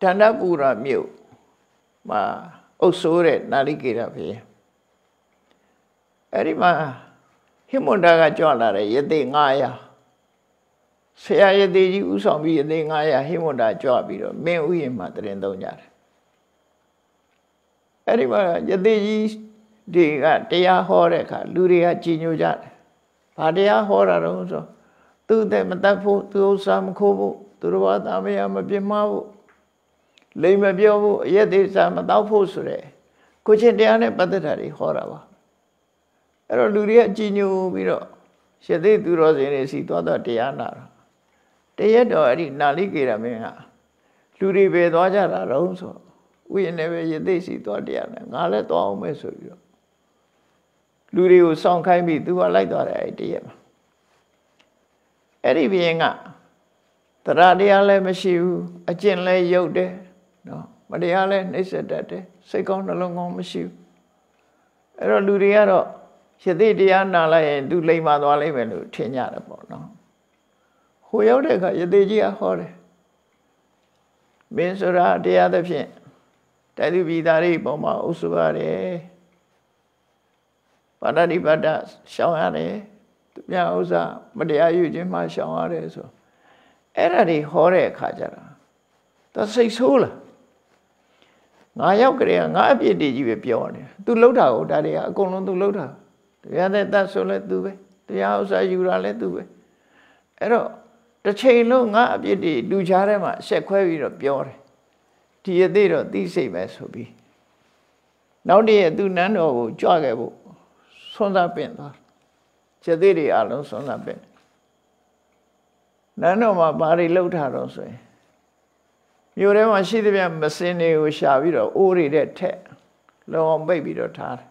ဒန္တပူရမြို့မှာအုပ်ဆိုးတဲ့နာလိကေရဖေအဲ့ဒီမှာဟိမွန်တာကကြွလာတယ်ယသိ900ဆရာယသိကြီးဥဆောင်ပြီးယသိ900ဟိမွန်တာကြွပြီးတော့မင်းဥယျာဉ်မှာတရင်သုံးကြတယ်အဲ့ဒီမှာယသိကြီး တွေကတရားဟောတဲ့အခါလူတွေကကြည်ညိုကြတယ်ဘာတရားဟောတာတော့ဆိုသူတဲ့မတတ်ဖို့သူဥစ္စာမခိုးဖို့သူတော်ဘာသာမယမပြင်းမဖို့လိမ်မပြောဖို့အရက်သေးစာမတောက်ဖို့ဆိုတဲ့ကိုချင်းတရားနဲ့ပတ်သက်တာတွေဟောတာပါအဲ့တော့လူတွေကကြည်ညိုပြီးတော့ရှစ်သိသူတော်စင်တွေစီသွားတော့တရားနာတာတရက်တော့အဲ့ဒီနာလိကေရမင်းကလူတွေပဲသွားကြတာတော့ဆိုဥယျာဉ်နဲ့ပဲရသိစီသွားတရားနာငါလည်းသွားအောင်မယ်ဆိုပြီးတော့ လူတွေကိုစောင့်ခိုင်းပြီးသူကလိုက်သွားတယ်အဲ့တရက်မှာအဲ့ဒီဘင်းကတရားတရားလည်းမရှိဘူးအကျင့်လည်းရုပ်တယ်နော်မတရားလည်းနှိမ့်ဆက်တတ်တယ်စိတ်ကောင်းနှလုံးကောင်းမရှိဘူးအဲ့တော့လူတွေကတော့ရသေးတရားနာလိုက်ရင်သူလိမ္မာသွားလိမ့်မယ်လို့ထင်ကြတယ်ပေါ့နော်ဟိုရောက်တဲ့အခါရသေးကြီးကဟောတယ်မင်းဆိုတာတရားသဖြင့်တိုက်သူပြည်သားတွေပုံမှာဥစ္စုရတယ် ပါဏိပါဒရှောင်ရတယ်သူများဥစ္စာမတရားယူခြင်းမှရှောင်ရတယ်ဆိုအဲ့ဒါတွေဟောတဲ့အခါကျတော့သူစိတ်ဆိုးလားငါရောက်ကြတဲ့ငါအပြစ်တွေကြီးပဲပြောနေသူလှုပ်တာကိုဒါတွေကအကုန်လုံးသူလှုပ်တာတရားတဲ့တတ်ဆိုလဲသူပဲတရားဥစ္စာယူတာလဲသူပဲအဲ့တော့တစ်ချိန်လုံးငါအပြစ်တွေလူချားထဲမှာရှက်ခွဲပြီးတော့ပြောတယ်ဒီအသေးတော့သိစိတ်ပဲဆိုပြီးနောက်တည့်သူနန်းတော်ကိုကြွခဲ့ဖို့ ဆွမ်းသာပင်သွားချက်သေးတွေအလုံးဆွမ်းသာပင်နန်းတော်မှာဘာတွေလှုပ်ထားတော့ဆိုရင်မြို့ထဲမှာရှိသမျှမစင်းတွေကိုရှာပြီးတော့အိုးတွေတဲ့ထက်လုံအောင်ပိတ်ပြီးတော့ထားတယ်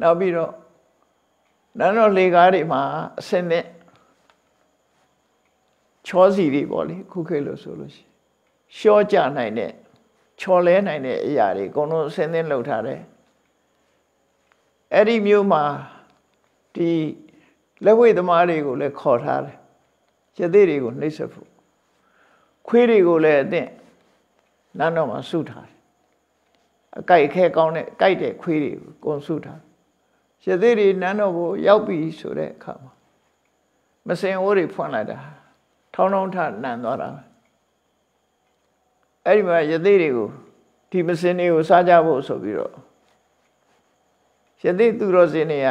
နောက်ပြီးတော့နန်းတော်လေကားတွေမှာအစင်းနဲ့ချောစီတွေပေါ့လေခုခေတ်လို့ဆိုလို့ရှိရှော့ကြနိုင်တဲ့ချော်လဲနိုင်တဲ့အရာတွေအကုန်လုံးအစင်းသင်းလှုပ်ထားတယ် အဲ့ဒီမျိုးမှာဒီလက်ဝိသမားတွေကိုလည်းခေါ်ထားတယ်ရသေးတွေကိုနှိပ်စက်ဖို့ခွေးတွေကိုလည်းအသင့်နန်းတော်မှာစုထားတယ်အကြိုက်ခဲကောင်းတဲ့ကြိုက်တဲ့ခွေးတွေကိုကုန်စုထားရသေးတွေနန်းတော်ကိုရောက်ပြီဆိုတဲ့အခါမှာမစင်အိုးတွေဖွင့်လိုက်တာထောင်းထောင်းထနန်သွားတာအဲ့ဒီမှာရသေးတွေကိုဒီမစင်တွေကိုစားကြဖို့ဆိုပြီးတော့ ရသေးသူတော်စင်တွေက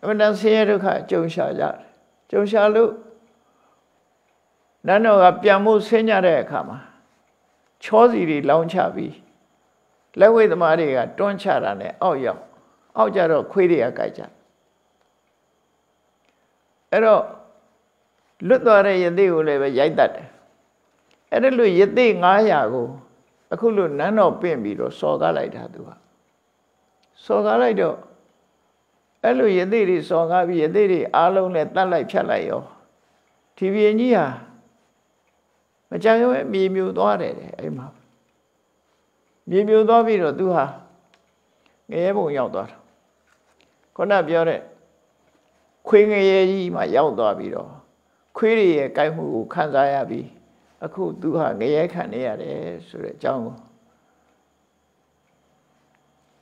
အမှန်တန်ဆင်းရဲဒုက္ခကြုံရှာကြတယ်ကြုံရှာလို့နန်းတော်ကပြန်မှုဆင်းကြတဲ့အခါမှာချောစီတွေလောင်းချပြီးလက်ဝိသမားတွေကတွန်းချတာနဲ့အောက်ရောက်အောက်ကြတော့ခွေးတွေကကြိုက်ကြအဲ့တော့လွတ်သွားတဲ့ယသိကိုလည်းပဲရိုက်တတ်တယ်အဲ့ဒါလို့ယသိ900ကိုအခုလို့နန်းတော်ပင့်ပြီးတော့စော်ကားလိုက်တာသူကစော်ကားလိုက်တော့ အဲ့လိုယသိတွေစော်ကားပြီးယသိတွေအားလုံးနဲ့တတ်လိုက်ဖြတ်လိုက်ရောဒီပြင်းကြီးဟာမကြရုံပဲမြေမြူသွားတယ်တဲ့အဲ့မှာမြေမြူသွားပြီးတော့သူဟာငရဲဘုံရောက်သွားတာခုနပြောတဲ့ခွေးငရဲကြီးမှရောက်သွားပြီးတော့ခွေးတွေရဲ့ကြိုက်မှုကိုခံစားရပြီးအခုသူဟာငရဲခံနေရတယ်ဆိုတဲ့အကြောင်းကို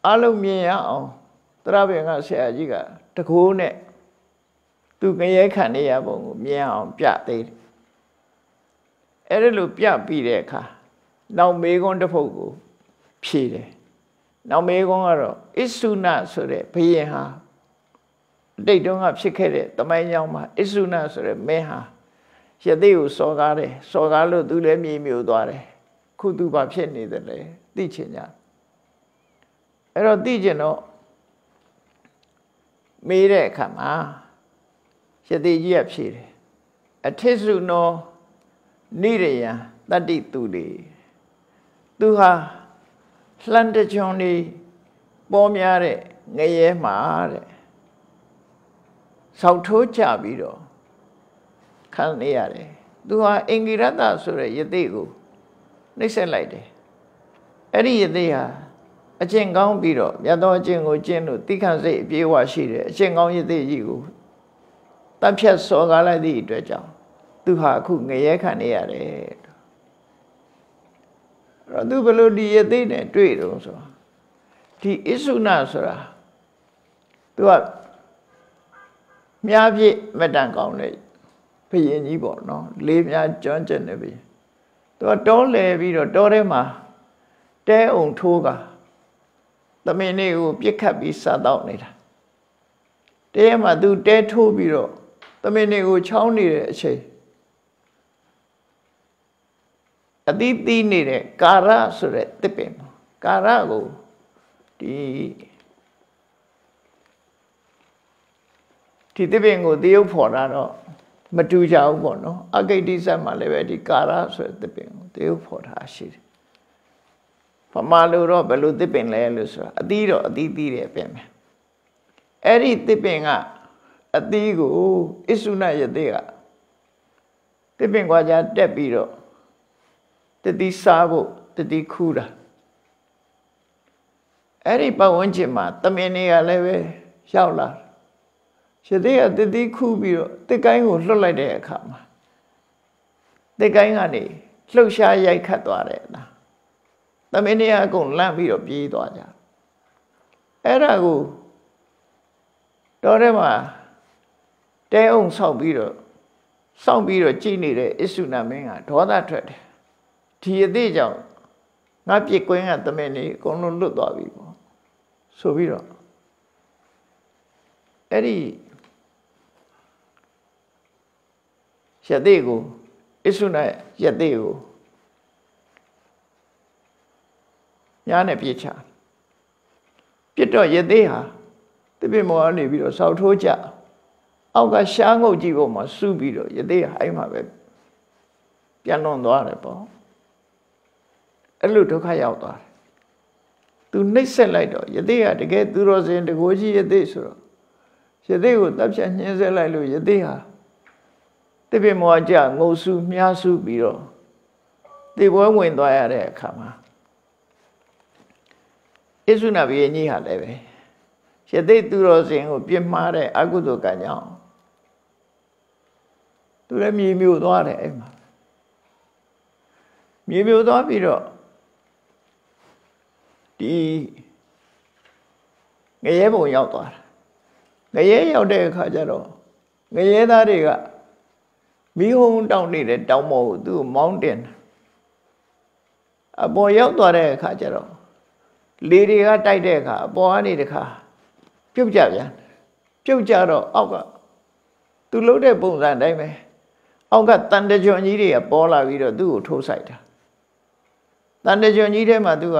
အလုံးမြင်ရအောင် တရပင်ကဆရာကြီးကတကိုးနဲ့သူငရဲခံနေရပုံကိုမြင်အောင်ပြသေးတယ်အဲ့ဒါလိုပြပြီးတဲ့အခါနောက်မေကွန်းတစ်ဖုတ်ကိုဖြေတယ်နောက်မေကွန်းကတော့အစ္ဆုနဆိုတဲ့ဘုရင်ဟာအတိတ်တုန်းကဖြစ်ခဲ့တဲ့တမိုင်းကြောင်းမှာအစ္ဆုနဆိုတဲ့မင်းဟာရသေးကိုစော်ကားတယ်စော်ကားလို့သူလည်းမြေမြူသွားတယ်ခုသူဘာဖြစ်နေတယ်လဲသိချင်ကြအဲ့တော့သိကျင်တော့ မေးတဲ့အခါမှာယတိကြီးကဖြေတယ်အထစ်စုနောနိရယံတတ္တိသူလေသူဟာလှန်တကြုံနေပေါ်များတဲ့ငရဲမှာတဲ့ဆောက်ထိုးကြပြီးတော့ခံနေရတယ်သူဟာအင်္ဂိရတဆိုတဲ့ယသိကိုနှိမ့်ဆက်လိုက်တယ်အဲ့ဒီယသိဟာ အကျင့်ကောင်းပြီးတော့မြတ်သောအကျင့်ကိုကျင့်လို့တိခတ်စိတ်အပြေးဝရှိတယ်အကျင့်ကောင်းယသိကြီးကိုတပ်ဖြတ်စော်ကားလိုက်သည့်အတွက်ကြောင့်သူဟာအခုငရဲခံနေရတယ်အဲ့တော့သူဘယ်လိုဒီယသိနဲ့တွေ့တော့ဆိုဒီအစ္ဆုနာဆိုတာသူကမြားပြည့်မတန်ကောင်းတဲ့ဘုရင်ကြီးပေါ့နော်လေးမြားကျွမ်းကျင်နေပြီသူကတောလဲပြီးတော့တောထဲမှာတဲုံထိုးက သမင်းလေးကိုပြစ်ခတ်ပြီးစားတော့နေတာတဲမှာသူတဲထိုးပြီးတော့သမင်းလေးကိုချောင်းနေတဲ့အချိန်အတိတိနေတဲ့ကာရဆိုတဲ့တစ်ပင်ကာရကိုဒီဒီတစ်ပင်ကိုတရုပ်ဖော်တာတော့မတူကြဘူးပေါ့နော်အဂိတိဇတ်မှာလည်းပဲဒီကာရဆိုတဲ့တစ်ပင်ကိုတရုပ်ဖော်တာရှိတယ် ပမာလို့တော့ဘယ်လိုတစ်ပင်လဲလို့ဆိုတာအသီးတော့အသီးသီးတယ်ပြင်မယ်အဲ့ဒီတစ်ပင်ကအသီးကိုအစ္ဆုနယတိကတစ်ပင်ကွာကြတက်ပြီးတော့တတိစားဖို့တတိခူးတာအဲ့ဒီပတ်ဝန်းကျင်မှာတမင်တွေကလည်းပဲရောက်လာရှသေကတတိခူးပြီးတော့တစ်ကိုင်းကိုလွတ်လိုက်တဲ့အခါမှာတစ်ကိုင်းကနေလှုပ်ရှားရိုက်ခတ်သွားတယ်လား တမင်တွေအကုန်လန့်ပြီးတော့ပြေးသွားကြအဲ့ဒါကိုတော့ထဲမှာတဲအောင်ဆောက်ပြီးတော့စောင့်ပြီးတော့ကြည်နေတဲ့အစ္ဆုနာမင်းကဒေါသထွက်တယ်ဒီအသေးကြောင့်ငါပြစ်ကွင်းကတမင်တွေအကုန်လုံးလွတ်သွားပြီပေါ့ဆိုပြီးတော့အဲ့ဒီရသေးကိုအစ္ဆုနာရသေးကို ညားနဲ့ပြစ်ချပြစ်တော့ရသေးဟာတပြစ်မောကနေပြီးတော့ဆောက်ထိုးကြအောက်ကရှားငုတ်ကြည့်ပေါ်မှာစုပြီးတော့ရသေးဟာအဲ့မှာပဲပြန်လွန်သွားတယ်ပေါ့အဲ့လိုဒုက္ခရောက်သွားတယ်သူနှိပ်ဆက်လိုက်တော့ယသိကတကယ်သူတော်စင်တကိုကြီးယသိဆိုတော့ယသိကိုတပ်ဖြတ်ညှင်းဆဲလိုက်လို့ယသိဟာတိပိမောကြငုံစုမြားစုပြီးတော့တေပွဲဝင်သွားရတဲ့အခါမှာ ဣသုနာဘိယကြီးဟာလည်းပဲယသိသူတော်စင်ကိုပြစ်မှားတဲ့အကုသိုလ်ကံကြောင့်သူလည်းမြေမျိုးသွားတယ်အဲ့မှာမြေမျိုးသွားပြီးတော့ဒီငရဲဘုံရောက်သွားတာငရဲရောက်တဲ့အခါကျတော့ငရဲသားတွေကမိဟုံတောင်းနေတဲ့တောင်းမောကိုသူ့ကိုမောင်းတင်အပေါ်ရောက်သွားတဲ့အခါကျတော့ လေတွေကတိုက်တဲ့အခါအပေါ်ကနေတခါပြုတ်ကြပြန်ပြုတ်ကြတော့အောက်ကသူလှုပ်တဲ့ပုံစံတိုင်းပဲအောက်ကတန်တကြွန်ကြီးတွေကပေါ်လာပြီးတော့သူ့ကိုထိုးဆိုင်တာတန်တကြွန်ကြီးထဲမှာသူက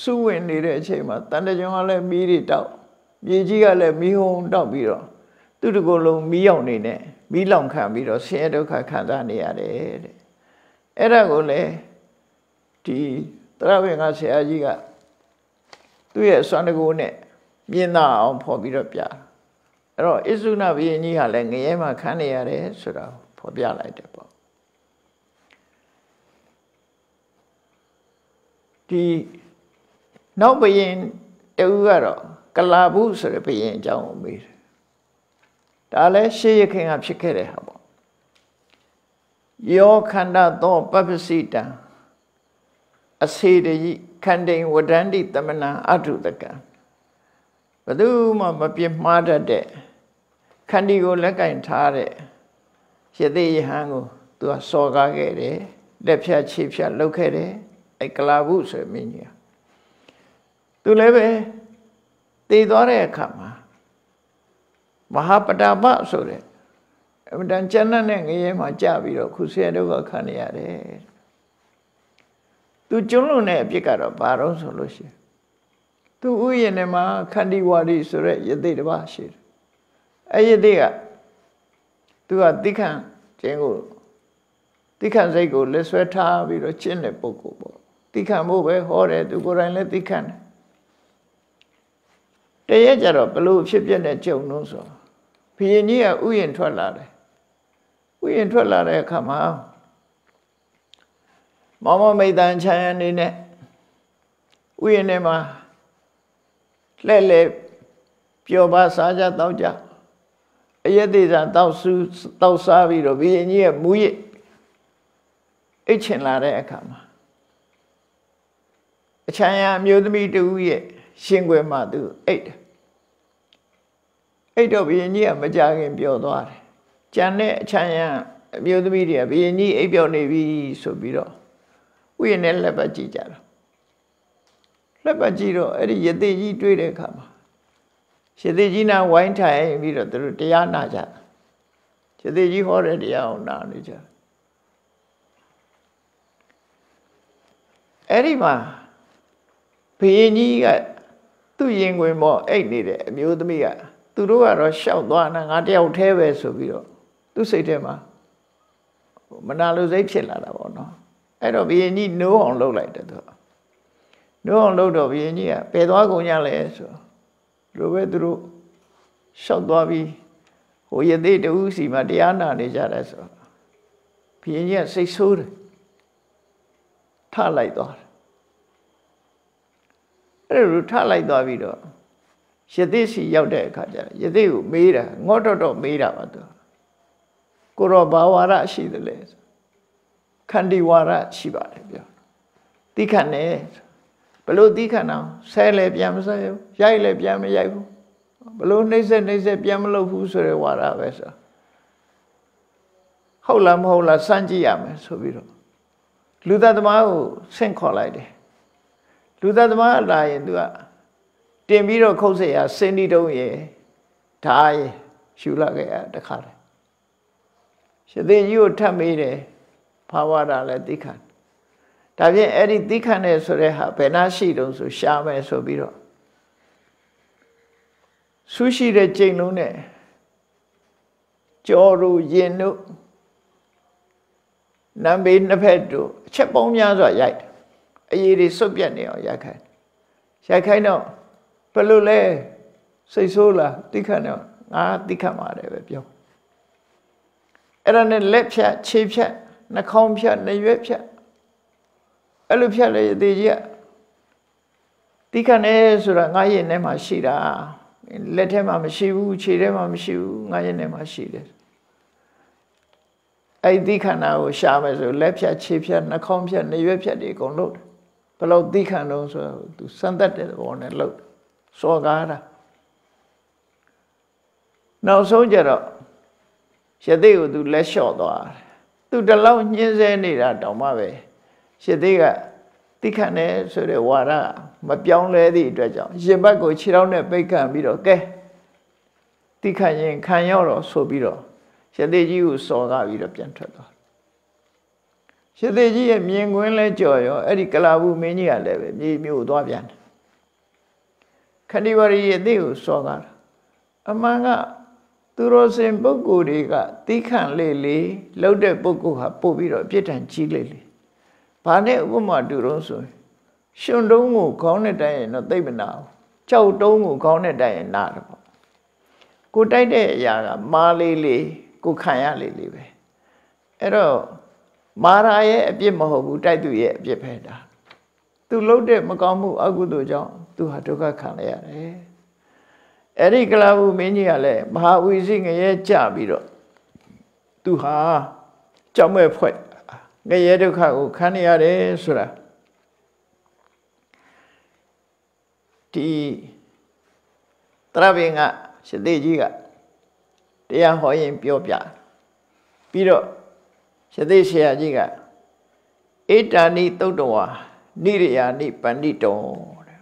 စုဝင်နေတဲ့အချိန်မှာတန်တကြုံကလည်းမီးတွေတောက်မြေကြီးကလည်းမီးဟုံတောက်ပြီးတော့သူတကိုယ်လုံးမီးရောက်နေနဲ့မီးလောင်ခံပြီးတော့ဆင်းရဲဒုက္ခခံစားနေရတယ်တဲ့အဲ့ဒါကိုလည်းဒီတရဝေငါဆရာကြီးက သူ့ရဲ့စွမ်းတကူနဲ့မြင်သာအောင်ဖော်ပြီးတော့ပြအဲ့တော့အစ္ဆုနာဘုရင်ကြီးဟာလည်းငရဲမှာခံနေရတယ်ဆိုတာဖော်ပြလိုက်တယ်ပေါ့ဒီနောက်ဘယင်တူကတော့ကလာဘူးဆိုတဲ့ဘယင်အကြောင်းကိုမေးတယ်ဒါလည်းရှေးရခင်ကဖြစ်ခဲ့တဲ့ဟာပေါ့ယောခန္ဓာသောပပ္ပစိတံ အစေတယိခန္တိဝဒန္တိတမနာအထုတကံဘယ်သူမှမပြစ်မှားတတ်တဲ့ခန္တီကိုလက်ကင်ထားတဲ့ရသေးယဟန်ကိုသူကစော်ကားခဲ့တယ်လက်ဖြတ်ခြေဖြတ်လုပ်ခဲ့တယ်အဲကလာဘူးဆိုမင်းကြီးသူလည်းပဲတည်သွားတဲ့အခါမှာမဟာပတာပဆိုတဲ့အမတန်ကျန်တဲ့ငရဲမှာကြပြီးတော့ခုဆရာတို့ကခံနေရတယ် သူကျွန်းလွန်တဲ့အပြစ်ကတော့ဘာတော့ဆိုလို့ရှိရင်သူသူဥယျာဉ်ထဲမှာခန္တီဝါဒီဆိုတဲ့ယသိတစ်ပါးရှိတယ်အဲ့ယသိကသူကတိခန့်ခြင်းကိုတိခန့်စိတ်ကိုလက်ဆွဲထားပြီးတော့ကျင့်တဲ့ပုဂ္ဂိုလ်ပေါ့တိခန့်ဖို့ပဲဟောတယ်သူကိုယ်တိုင်လည်းတိခန့်တယ်တရက်ကြတော့ဘလို့ဖြစ်ပြတဲ့ကြုံလို့ဆိုဘုရင်ကြီးကဥယျာဉ်ထွက်လာတယ်ဥယျာဉ်ထွက်လာတဲ့အခါမှာ မောင်မမိတ်တန်ချမ်းအနေနဲ့ဥယျာဉ်ထဲမှာလှဲ့လှဲ့ပျော်ပါစားကြတောက်ကြအယက်သေးစာတောက်ဆူတောက်စားပြီးတော့ဘုရင်ကြီးရဲ့မူရစ်အိတ်ချင်လာတဲ့အခါမှာအချမ်းရအမျိုးသမီးတူရဲ့ရှင်ခွေမှာသူအိတ်အိတ်တော့ဘုရင်ကြီးကမကြခင်ပြောသွားတယ်ကြံတဲ့အချမ်းရအမျိုးသမီးတွေကဘုရင်ကြီးအိတ်ပြောနေပြီဆိုပြီးတော့ ဥယျာဉ်နဲ့လက်ပတ်ကြည့်ကြတာလက်ပတ်ကြည့်တော့အဲ့ဒီယသိကြီးတွေ့တဲ့အခါမှာယသိကြီးနာဝိုင်းထိုင်ပြီးတော့သူတို့တရားနာကြယသိကြီးဟောတဲ့တရားကိုနာနေကြအဲ့ဒီမှာဘုရင်ကြီးကသူ့ရင်ခွင်ပေါ်အိတ်နေတဲ့အမျိုးသမီးကသူတို့ကတော့ရှောက်သွားတာငါတယောက်တည်းပဲဆိုပြီးတော့သူ့စိတ်ထဲမှာမနာလိုစိတ်ဖြစ်လာတာပေါ့နော် အဲ့တော့ဘုရင်ကြီးနိုးအောင်လုပ်လိုက်တယ်သူနိုးအောင်လုပ်တော့ဘုရင်ကြီးကပယ်သွားကုန်ကြလဲဆိုလိုပဲသူတို့ရှောက်သွားပြီးဟိုရသေးတူစီမှာတရားနာနေကြတယ်ဆိုဘုရင်ကြီးကစိတ်ဆိုးတယ်ထလိုက်သွားတယ်အဲ့လိုထလိုက်သွားပြီးတော့ရသေးစီရောက်တဲ့အခါကျရသေးကိုမေးတာငေါတော့တော့မေးတာပါသူကိုရောဘာဝရရှိတယ်လဲ ခန္တီဝါရရှိပါတယ်ပြောတိခတ်နေဘလို့တိခတ်အောင်ဆဲလဲပြန်မဆဲဘူးရိုက်လဲပြန်မရိုက်ဘူးဘလို့နှိမ့်ဆက်နှိမ့်ဆက်ပြန်မလုပ်ဘူးဆိုတဲ့ဝါရပဲဆိုဟုတ်လားမဟုတ်လားစမ်းကြည့်ရမယ်ဆိုပြီးတော့လူသားသမားကိုဆင့်ခေါ်လိုက်တယ်လူသားသမားလာရင်သူကတင်ပြီးတော့ခုတ်ဆက်ရစင်းဒီတုံးရယ်ဓာရယ်ယူလာခဲ့ရတခါတယ်ရှင်သေးကြီးကိုထပ်မေးတယ် ဘာဝတာလဲသိခံဒါဖြင့်အဲ့ဒီသိခံတယ်ဆိုတဲ့ဟာဘယ်နှရှိတုံးဆိုရှားမယ်ဆိုပြီးတော့ဆူရှိတဲ့ကြိမ်လုံးနဲ့ကြော်ရူရင်တို့နံဘေးနှစ်ဖက်တို့အချက်ပေါင်းများစွာရိုက်တယ်အရေးတွေစွတ်ပြတ်နေအောင်ရိုက်ခိုင်းရိုက်ခိုင်းတော့ဘယ်လိုလဲစိတ်ဆိုးလားတိခတ်တော့ငါတိခတ်ပါတယ်ပဲပြောအဲ့ဒါနဲ့လက်ဖြတ်ခြေဖြတ် နှာခေါင်းဖြတ်နှရွက်ဖြတ်အဲ့လိုဖြတ်လေတေကြီးကတိခတ်နေဆိုတာငါရင်ထဲမှာရှိတာလက်ထဲမှာမရှိဘူးခြေထဲမှာမရှိဘူးငါရင်ထဲမှာရှိတယ်အဲ့ဒီခန္ဓာကိုရှာမယ်ဆိုလက်ဖြတ်ခြေဖြတ်နှာခေါင်းဖြတ်နှရွက်ဖြတ်တွေအကုန်လုပ်တယ်ဘယ်လောက်သိခံတော့ဆိုတော့သူစမ်းသက်တဲ့ဘောနဲ့လုပ်စော်ကားတာနောက်ဆုံးကြတော့ရသေးကိုသူလက်လျှော့သွားတယ် သူတလောက်ညှင်းဆဲနေတာတောင်မှပဲရသေးကတိခတ်နေဆိုတဲ့ဝါရမပြောင်းလဲသည့်အတွက်ကြောင့်ရင်ဘတ်ကိုခြေထောက်နဲ့ပိတ်ခံပြီးတော့ကဲတိခတ်ရင်ခံရောက်တော့ဆိုပြီးတော့ရသေးကြီးကိုစော်ကားပြီးတော့ပြန်ထွက်သွားရသေးကြီးရဲ့မြင်ကွင်းလဲကြော်ရောအဲ့ဒီကလာဘူးမင်းကြီးကလည်းပဲမြေမျိုးသွားပြန်တယ်ခဏိဝရီရဲ့အသိကိုစော်ကားတာအမှန်က သူတော်စင်ပုဂ္ဂိုလ်တွေကတိခန့်လေလေလှုပ်တဲ့ပုဂ္ဂိုလ်ဟာပို့ပြီးတော့အပြစ်ဒဏ်ကြီးလေလေဘာနဲ့ဥပမာတူတော့ဆိုရင်ရှင်တုံးကိုခေါင်းနဲ့တိုက်ရင်တော့သိမနာဘူးကြောက်တုံးကိုခေါင်းနဲ့တိုက်ရင်နာတယ်ပေါ့ကိုတိုက်တဲ့အရာကမာလေးလေးကိုခံရလေလေပဲအဲ့တော့မာရာရဲ့အပြစ်မဟုတ်ဘူးတိုက်သူရဲ့အပြစ်ပဲဒါသူလှုပ်တဲ့မကောင်းမှုအကုသိုလ်ကြောင့်သူဟာဒုက္ခခံရရတယ် အဲ့ဒီကလာဟုမင်းကြီးကလည်းမဟာဝီစီငရဲကြပြီးတော့သူဟာကြောက်မဲ့ဖွဲ့ငရဲဒုက္ခကိုခံရရတယ်ဆိုတာဒီတရဘင်ကရှသေကြီးကတရားဟောရင်ပြောပြပြီးတော့ရှသေဆရာကြီးကဧတာနိသုတ်တော်နိရိယာနိပန္တိတောတဲ့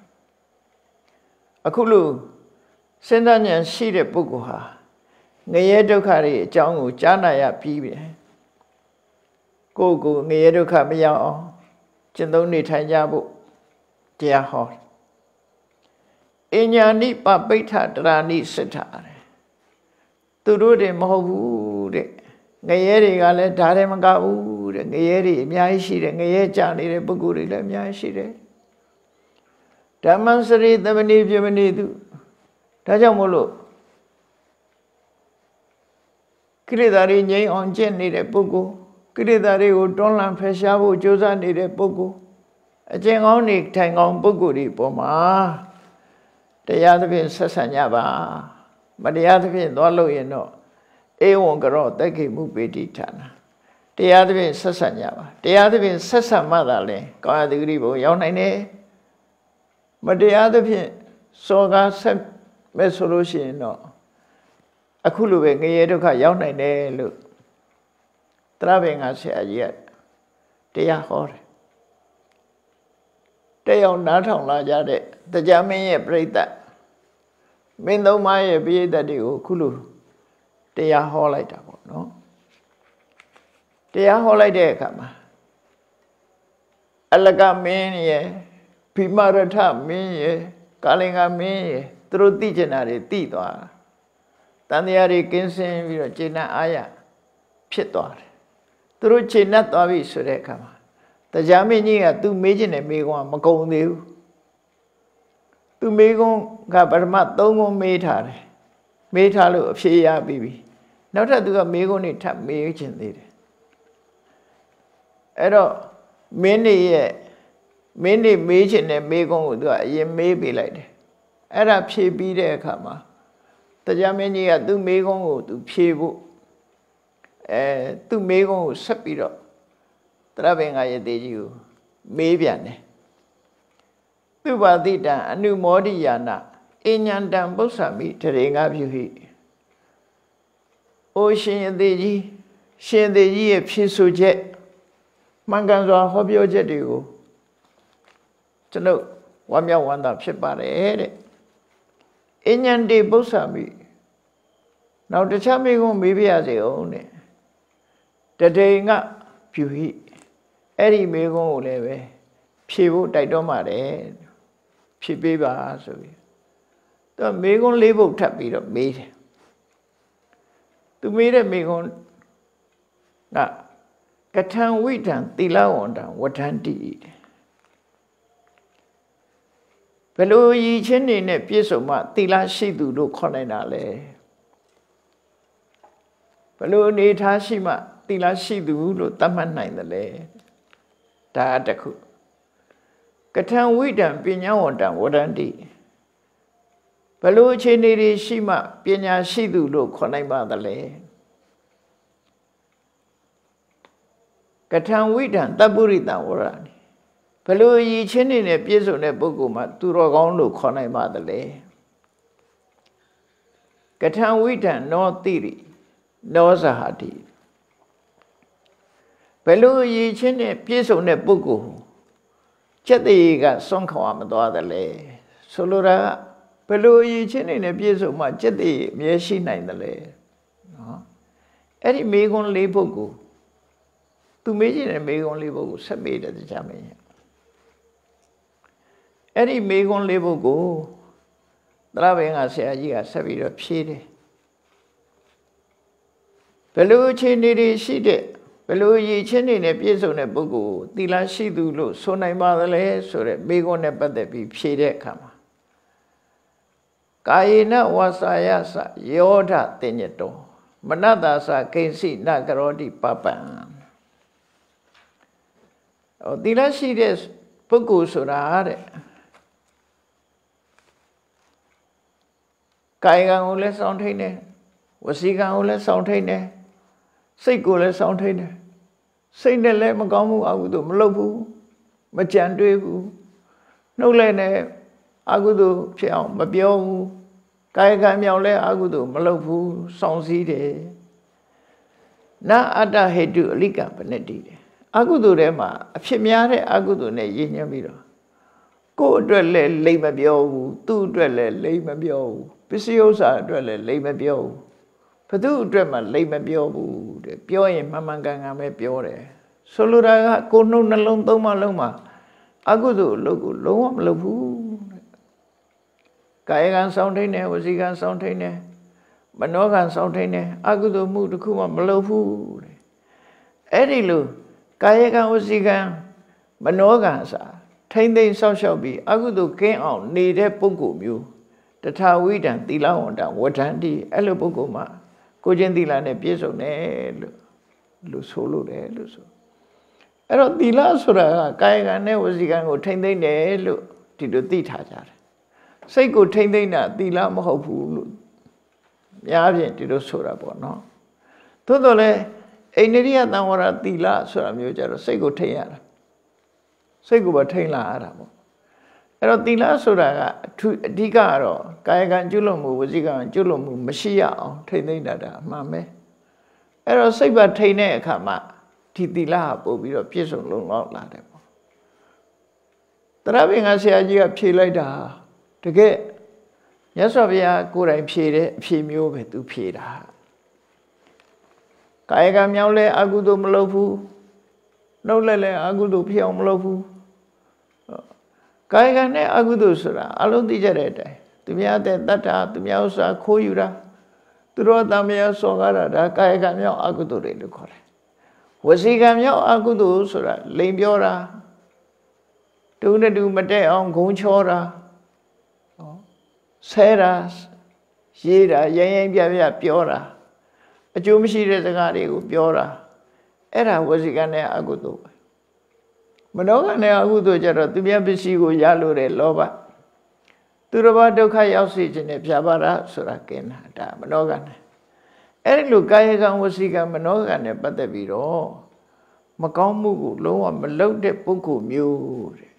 အခုလို့ စဉ်းစားဉာဏ်ရှိတဲ့ပုဂ္ဂိုလ်ဟာငရဲဒုက္ခတွေအကြောင်းကိုကြားနာရပြီးပြီကိုယ်ကိုငရဲဒုက္ခမရောက်အောင်ကျင့်သုံးနေထိုင်ကြဖို့တရားဟောအညာနိပပိဋ္ဌတရာနိစိတ်ထားတယ်သူတို့တွေမဟုတ်ဘူးတဲ့ငရဲတွေကလည်းဓာတ်မကဘူးတဲ့ငရဲတွေအများကြီးရှိတယ်ငရဲကြနေတဲ့ပုဂ္ဂိုလ်တွေလည်းအများကြီးရှိတယ်ဓမ္မစရိသမဏိပြမဏိသူ ဒါကြောင့်မို့လို့ကိလေသာတွေငြိမ်းအောင်ကျင့်နေတဲ့ပုဂ္ဂိုလ်ကိလေသာတွေကိုတွန်းလှန်ဖယ်ရှားဖို့ကြိုးစားနေတဲ့ပုဂ္ဂိုလ်အကျင့်ကောင်းနေထိုင်ကောင်းပုဂ္ဂိုလ်တွေပေါ်မှာတရားသဖြင့်ဆက်ဆံကြပါမတရားသဖြင့်သွားလို့ရင်တော့ဧဝံကရောတက်ခိမှုပေတိဌာနာတရားသဖြင့်ဆက်ဆံကြပါတရားသဖြင့်ဆက်ဆံမှသာလဲကောင်းရတိဂရိဘုံရောက်နိုင်တယ်မတရားသဖြင့်စောကားဆက် မဲ့ဆိုလို့ရှိရင်တော့အခုလိုပဲငရေဒုက္ခရောက်နိုင်တယ်လို့တရဘင်္ဂဆရာကြီးကတရားဟောတယ်တက်ရောက်နားထောင်လာကြတဲ့တရားမင်းရဲ့ပြိဿမင်းသုံးပါးရဲ့ပြိဿတွေကိုခုလိုတရားဟောလိုက်တာပေါ့နော်တရားဟောလိုက်တဲ့အခါမှာအလကမင်းရဲ့ဘိမရထမင်းရဲ့ကာလင်္ဂမင်းရဲ့ သူတို့သိကျင်တာတွေသိသွားတန်တရားတွေကင်းစင်ပြီးတော့ကျေနပ်အားရဖြစ်သွားတယ်သူတို့ကျေနပ်သွားပြီဆိုတဲ့အခါမှာတရားမင်းကြီးကသူမေးချင်တဲ့မေးခွန်းကမကုန်သေးဘူးသူမေးခွန်းကပထမ၃ခွန်းမေးထားတယ်မေးထားလို့အဖြေရပြီးပြီနောက်ထပ်သူကမေးခွန်းတွေထပ်မေးချင်သေးတယ်အဲ့တော့မင်းနေရဲ့မင်းနေမေးချင်တဲ့မေးခွန်းကိုသူကအရင်မေးပေးလိုက်တယ် အဲ့ဒါဖြေပြီးတဲ့အခါမှာတရားမင်းကြီးကသူ့မေးခွန်းကိုသူဖြေဖို့အဲသူ့မေးခွန်းကိုဆက်ပြီးတော့တရဘင်္ဂယတေကြီးကိုမေးပြန်တယ်သူပါတိတံအနုမောဒိယာနအဉ္ဉံတံပု္ပ္ပာမိတရေငါပြုဟိအိုရှင်ယတေကြီးရှင်သေးကြီးရဲ့ဖြည့်ဆိုချက်မှန်ကန်စွာဟောပြောချက်တွေကိုကျွန်ုပ်ဝမ်းမြောက်ဝမ်းသာဖြစ်ပါတယ်တဲ့ အဉ္ဉံတေပု္ပ္ပာမိနောက်တခြားမိကုံမေးပြရစေအောင်တဲ့တတိငါပြုဟိအဲ့ဒီမိကုံကိုလည်းပဲဖြေဖို့တိုက်တော့ပါတယ်ဖြေပေးပါဆိုပြီးသူမိကုံလေးပုတ်ထပ်ပြီးတော့မေးတယ်သူမေးတဲ့မိကုံကကထံဝိတံသီလဝန္တံဝဋ္ဌန္တိ ဘယ်လိုရည်ချင်းနေနဲ့ပြည့်စုံမှသီလရှိသူတို့ခေါ်နိုင်တာလဲဘယ်လိုအနေထားရှိမှသီလရှိသူလို့သတ်မှတ်နိုင်တယ်လဲဒါတခုကထံဝိတံပညာဝန္တံဝဒန္တိဘလို့အခြေအနေတွေရှိမှပညာရှိသူလို့ခေါ်နိုင်ပါသလဲကထံဝိတံတပ္ပုရိတံဝရဏိ ဘလို့ရည်ချင်းနေနဲ့ပြည့်စုံတဲ့ပုဂ္ဂိုလ်မှသူတော်ကောင်းလို့ခေါ်နိုင်ပါသလဲကထံဝိတံနောတိရိနောဇဟတိဘယ်လိုရည်ချင်းနဲ့ပြည့်စုံတဲ့ပုဂ္ဂိုလ်ချက်တည်းကစွန့်ခွာမသွားတယ်လေဆိုလိုတာဘယ်လိုရည်ချင်းနေနဲ့ပြည့်စုံမှချက်တည်းအမြဲရှိနိုင်တယ်လေနော်အဲ့ဒီမေခွန်းလေးပုဂ္ဂိုလ်သူမေးချင်တဲ့မေခွန်းလေးပုဂ္ဂိုလ်ဆက်မေးတယ်တရားမင်း အဲ့ဒီမေခွန်းလေးပုဂ္ဂိုလ်သရဘင်ကဆရာကြီးကဆက်ပြီးတော့ဖြေတယ်ဘယ်လိုအခြေအနေတွေရှိတဲ့ဘယ်လိုရည်ချင်းနေနဲ့ပြည့်စုံတဲ့ပုဂ္ဂိုလ်သီလရှိသူလို့ဆိုနိုင်ပါသလဲဆိုတဲ့မိကုန်းနဲ့ပတ်သက်ပြီးဖြေတဲ့အခါမှာကာယေနဝါစာယသယောဓတင်ညတောမနတ္တာသကိဉ္စီနကရောတိပပံဟောသီလရှိတဲ့ပုဂ္ဂိုလ်ဆိုတာတဲ့ ကာယကံကိုလည်းစောင့်ထိန်တယ်ဝစီကံကိုလည်းစောင့်ထိန်တယ်စိတ်ကိုလည်းစောင့်ထိန်တယ်စိတ်နဲ့လည်းမကောင်းမှုအကုသို့မလုပ်ဘူးမကြံတွေးဘူးနှုတ်လည်းနဲ့အကုသို့ဖြစ်အောင်မပြောဘူးကာယကံမြောင်လည်းအကုသို့မလုပ်ဘူးစောင့်စည်းတယ်နာအတ္တဟေတုအလိကပနတိတယ်အကုသို့ထဲမှာအဖြစ်များတဲ့အကုသို့နဲ့ရည်ညွှန်းပြီးတော့ကိုယ့်အတွက်လည်းလိမ့်မပြောဘူးသူ့အတွက်လည်းလိမ့်မပြောဘူး ပစ္စည်းဥစ္စာအတွက်လည်းလိမ့်မပြောဘူးဘသူအတွက်မှလိမ့်မပြောဘူးတဲ့ပြောရင်မှန်မှန်ကန်ကန်ပဲပြောတယ်ဆိုလိုတာကကိုနှုတ်နှလုံးသုံးမလုံးမှာအကုသို့အလုပ်ကိုလုံးဝမလုပ်ဘူးတဲ့ကကာယကံစောင့်ထိန်တယ်ဝစီကံစောင့်ထိန်တယ်မနောကံစောင့်ထိန်တယ်အကုသိုလ်မှုတစ်ခုမှမလုပ်ဘူးတဲ့အဲ့ဒီလိုကာယကံဝစီကံမနောကံအစာထိမ့်သိမ့်ဆောက်ရှောက်ပြီးအကုသိုလ်ကင်းအောင်နေတဲ့ပုဂ္ဂိုလ်မျိုး တထာဝိတံသီလဝန္တဝဋ္ဌန္တိအဲ့လိုပုဂ္ဂိုလ်မှာကိုချင်းသီလနဲ့ပြည့်စုံတယ်လို့လို့ဆိုလို့တယ်လို့ဆိုအဲ့တော့သီလဆိုတာကကာယကံနဲ့ဝစီကံကိုထိမ့်သိမ့်တယ်လို့ဒီလိုသိထားကြတယ်စိတ်ကိုထိမ့်သိမ့်တာသီလမဟုတ်ဘူးလို့များဖြင့်ဒီလိုဆိုတာပေါ့နော်သို့တော်လည်းအိန္ဒိယသံဝရသီလဆိုတာမျိုးကြတော့စိတ်ကိုထိမ့်ရတာစိတ်ကိုပဲထိမ့်လာရတာပေါ့ အဲ့တော့သီလဆိုတာကအထူးအဓိကကတော့ကာယကံကျွလွန်မှုဝစီကံကျွလွန်မှုမရှိရအောင်ထိမ့်သိမ့်တတ်တာအမှန်ပဲအဲ့တော့စိတ်ပါထိမ့်တဲ့အခါမှာဒီသီလဟာပို့ပြီးတော့ပြည့်စုံလုံလောက်လာတယ်ပေါ့တရပင်ကဆရာကြီးကဖြေလိုက်တာတကယ်မြတ်စွာဘုရားကိုယ်တိုင်ဖြေတဲ့အဖြေမျိုးပဲသူဖြေတာကာယကံမြောင်းလဲအကုသိုလ်မလုပ်ဘူးနှုတ်လဲလဲအကုသိုလ်ဖြစ်အောင်မလုပ်ဘူး ကာယကံနဲ့အကုသိုလ်ဆိုတာအလုံးသိကြတဲ့အတိုင်းသူများတဲ့တတ္တာသူများဥစ္စာခိုးယူတာသူတို့တမယစောကားတာဒါကာယကံမြောက်အကုသိုလ်တွေလို့ခေါ်တယ်ဝစီကံမြောက်အကုသိုလ်ဆိုတာလိန်ပြောတာတူနဲ့တူမတက်အောင်ဂုံချောတာဆဲတာရေးတာရိုင်းရိုင်းပြပြပြောတာအကျိုးမရှိတဲ့စကားတွေကိုပြောတာအဲ့ဒါဝစီကံနဲ့အကုသိုလ်ပဲ မနောကနဲ့အကုသိုလ်ကြတော့သူမြတ်ပစ္စည်းကိုရလို့တဲ့လောဘသူတစ်ပါးဒုက္ခရောက်စေခြင်းနဲ့ဖြာပါတာဆိုတာကင်းတာဒါမနောကနဲ့အဲ့ဒီလိုကာယကံဝစီကံမနောကံနဲ့ပတ်သက်ပြီးတော့မကောင်းမှုကိုလုံးဝမလုပ်တဲ့ပုဂ္ဂိုလ်မျိုးတဲ့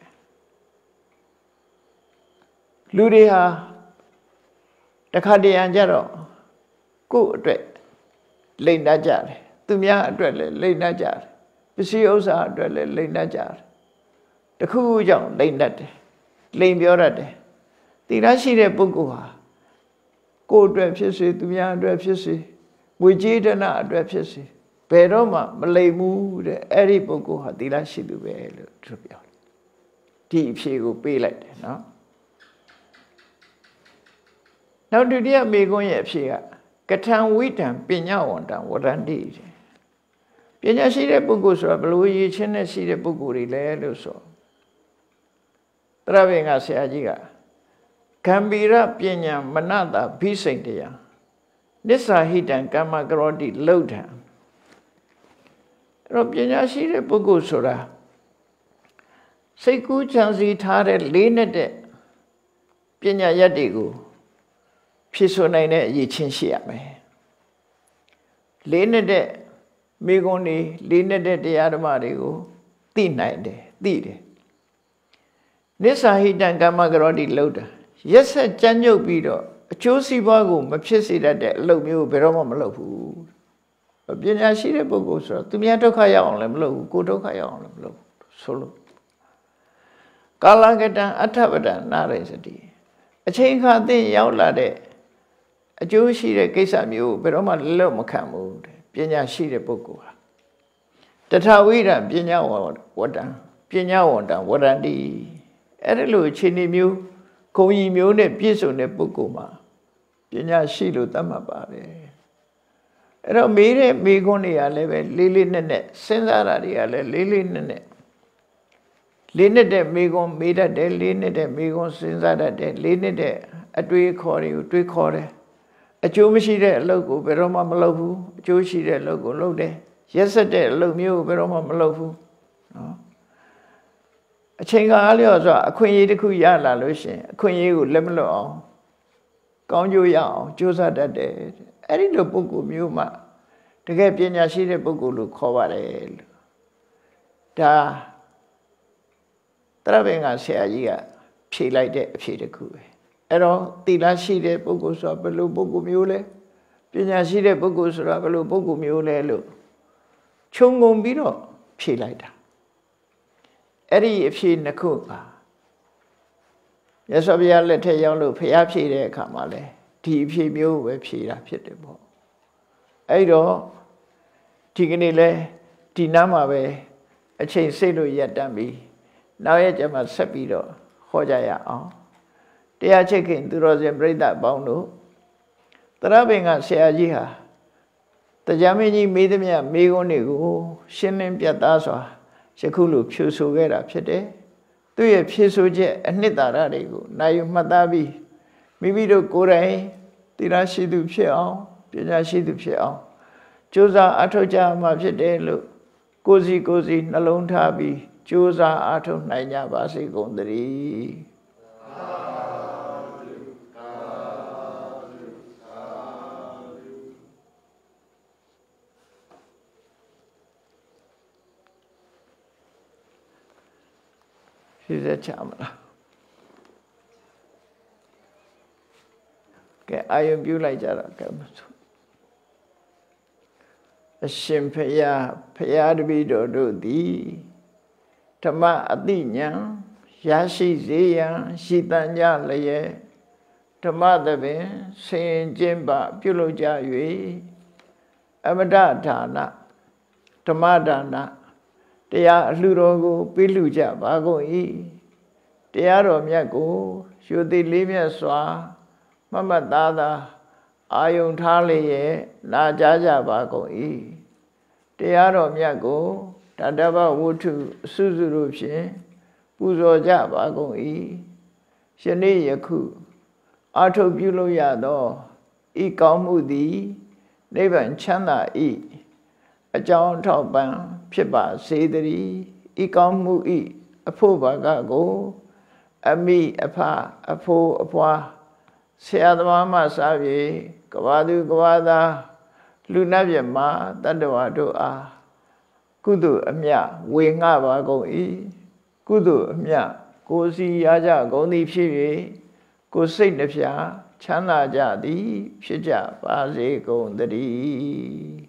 လူတွေဟာတခါတရံကြတော့ကိုယ့်အတွက်လိမ့်တတ်ကြတယ်သူများအတွက်လည်းလိမ့်တတ်ကြတယ် ပစ္စည်းဥစ္စာအတွက်လည်းလိမ့်တတ်ကြတယ်တခုခုကြောင့်လိမ့်တတ်တယ်လိမ့်ပြောတတ်တယ်တိရရှိတဲ့ပုဂ္ဂိုလ်ဟာကိုယ်အတွက်ဖြစ်စေသူများအတွက်ဖြစ်စေငွေကြေးဒနာအတွက်ဖြစ်စေဘယ်တော့မှမလိမ်ဘူးတဲ့အဲ့ဒီပုဂ္ဂိုလ်ဟာတိရရှိသူပဲလို့သူပြောတယ်ဒီအဖြေကိုပေးလိုက်တယ်နော်နောက်ဒုတိယမေခွန်းရဲ့အဖြေကကထံဝိတံပညာဝန္တံဝရန္တိ ပညာရှိတဲ့ပုဂ္ဂိုလ်ဆိုတာဘလို့ရည်ချင်းနဲ့ရှိတဲ့ပုဂ္ဂိုလ်တွေလဲလို့ဆိုတရဘေငါဆရာကြီးကဂံဗီရပညာမနတာဘိစိန်တရားနစ္စာဟိတံကမ္မကရောတိလှုပ်ထံအဲ့တော့ပညာရှိတဲ့ပုဂ္ဂိုလ်ဆိုတာစိတ်ကူးချမ်းစီထားတဲ့လေးနဲ့တဲ့ပညာရက်တွေကိုဖြစ်ဆိုနိုင်တဲ့အရေးချင်းရှိရမယ်လေးနဲ့တဲ့ မိဂုံတွေလေးနဲ့တဲ့တရားဓမ္မတွေကိုသိနိုင်တယ်သိတယ်နိစ္စဟိတံကမ္မကရောတိလောက်တာရက်ဆက်ကြမ်းညုပ်ပြီးတော့အကျိုးစီးပွားကိုမဖြစ်စေတတ်တဲ့အလုပ်မျိုးဘယ်တော့မှမလုပ်ဘူးပညာရှိတဲ့ပုဂ္ဂိုလ်ဆိုတော့သူများဒုက္ခရောက်အောင်လည်းမလုပ်ဘူးကိုဒုက္ခရောက်အောင်လည်းမလုပ်ဘူးဆိုလို့ကာလကတံအထပဒနာရိစတိအချိန်ခါသိရောက်လာတဲ့အကျိုးရှိတဲ့ကိစ္စမျိုးဘယ်တော့မှလွတ်မခံဘူးတဲ့ ပညာရှိတဲ့ပုဂ္ဂိုလ်ဟာတထဝိရပညာဝဝတ္တံပညာဝန္တံဝရန္တိအဲ့ဒီလိုအခြေအနေမျိုးဂုံကြီးမျိုးနဲ့ပြည့်စုံတဲ့ပုဂ္ဂိုလ်မှာပညာရှိလို့သတ်မှတ်ပါတယ်အဲ့တော့မေးတဲ့မေးခွန်းတွေကလည်းပဲလေးလေးနက်နက်စဉ်းစားတာတွေကလည်းလေးလေးနက်နက်လေးနဲ့တဲ့မေးခွန်းမေးတတ်တယ်လေးနဲ့တဲ့မေးခွန်းစဉ်းစားတတ်တယ်လေးနဲ့တဲ့အတွေးခေါ်တွေကိုတွေးခေါ်တယ် အကျိုးမရှိတဲ့အလုပ်ကိုဘယ်တော့မှမလုပ်ဘူးအကျိုးရှိတဲ့အလုပ်ကိုလုပ်တယ်ရက်ဆက်တဲ့အလုပ်မျိုးကိုဘယ်တော့မှမလုပ်ဘူးနော်အချိန်ကအားလျော်ဆိုအခွင့်အရေးတစ်ခုရလာလို့ရှင်အခွင့်အရေးကိုလက်မလွတ်အောင်ကောင်းကျိုးရအောင်ကြိုးစားတတ်တယ်အဲ့ဒီလိုပုဂ္ဂိုလ်မျိုးမှတကယ်ပညာရှိတဲ့ပုဂ္ဂိုလ်လို့ခေါ်ပါတယ်လို့ဒါတရဘင်ကဆရာကြီးကဖြေလိုက်တဲ့အဖြေတစ်ခုပဲ အဲ့တော့သီလရှိတဲ့ပုဂ္ဂိုလ်ဆိုတာဘယ်လိုပုဂ္ဂိုလ်မျိုးလဲပညာရှိတဲ့ပုဂ္ဂိုလ်ဆိုတာဘယ်လိုပုဂ္ဂိုလ်မျိုးလဲလို့ခြုံငုံပြီးတော့ဖြေလိုက်တာအဲ့ဒီအဖြေနှစ်ခုပါရသော်ဘုရားလက်ထက်ရောက်လို့ဖျားဖြေတဲ့အခါမှာလဲဒီအဖြေမျိုးပဲဖြေတာဖြစ်တယ်ပေါ့အဲ့တော့ဒီကနေ့လဲဒီနားမှာပဲအချိန်စိတ်လို့ရက်တမ်းပြီးနောက်ရက်ကျမှဆက်ပြီးတော့ဟောကြရအောင် တတရားချစ်ခင်သူတော်စင်ပြိဿပေါင်းတို့တရပင်ကဆရာကြီးဟာတရားမင်းကြီးမေးသမျှမေးခွန်းတွေကိုရှင်းလင်းပြတ်သားစွာယခုလိုဖြူဆိုခဲ့တာဖြစ်တယ်သူရဲ့ဖြေဆိုချက်အနှစ်သာရတွေကိုနိုင်ယူမှတ်သားပြီးမိမိတို့ကိုယ်တိုင်သီလရှိသူဖြစ်အောင်ပညာရှိသူဖြစ်အောင်ကြိုးစားအထောက်ကြမှာဖြစ်တယ်လို့ကိုစီကိုစီနှလုံးထားပြီးကြိုးစားအထောက်နိုင်ကြပါစေကုန်သတည်း ရှိစေချမလားကဲအာယုံပြုလိုက်ကြတော့ကဲမဆိုအရှင်ဖရာဖရာတပည့်တော်တို့သည်ဓမ္မအတိညာရရှိစေရန်ရှိတန်ကြလျက်ဓမ္မသဘင်ဆင်ကျင့်ပါပြုလုပ်ကြ၍အမတဒါနဓမ္မဒါန တရားအလှတော်ကိုပေးလှူကြပါကုန်၏တရားတော်မြတ်ကိုရွှေသိလေးမြတ်စွာမမတ်သားသားအာယုံထားလျက်နာကြားကြပါကုန်၏တရားတော်မြတ်ကိုတတဗဝုထုအစုစုတို့ဖြင့်ပူဇော်ကြပါကုန်၏ယနေ့ယခုအာထုတ်ပြုလို့ရသောဤကောင်းမှုသည်နိဗ္ဗာန်ချမ်းသာ၏အကြောင်းထောက်ပံ့ ဖြစ်ပါစေတည်းဤကောင်းမှုဤအဖို့ဘာကကိုအမိအဖအဖိုးအဖွာဆရာသမားမှစပြီးကဘာသူကဘာသာလူနတ်မြတ်မှာတတ္တဝါတို့အားကုသိုလ်အမြဝေငှပါကုန်၏ကုသိုလ်အမြကိုစီရကြကုန်သည်ဖြစ်၍ကိုစိတ်နှဖျားချမ်းသာကြသည် ဖြစ်ကြပါစေကုန်သတည်း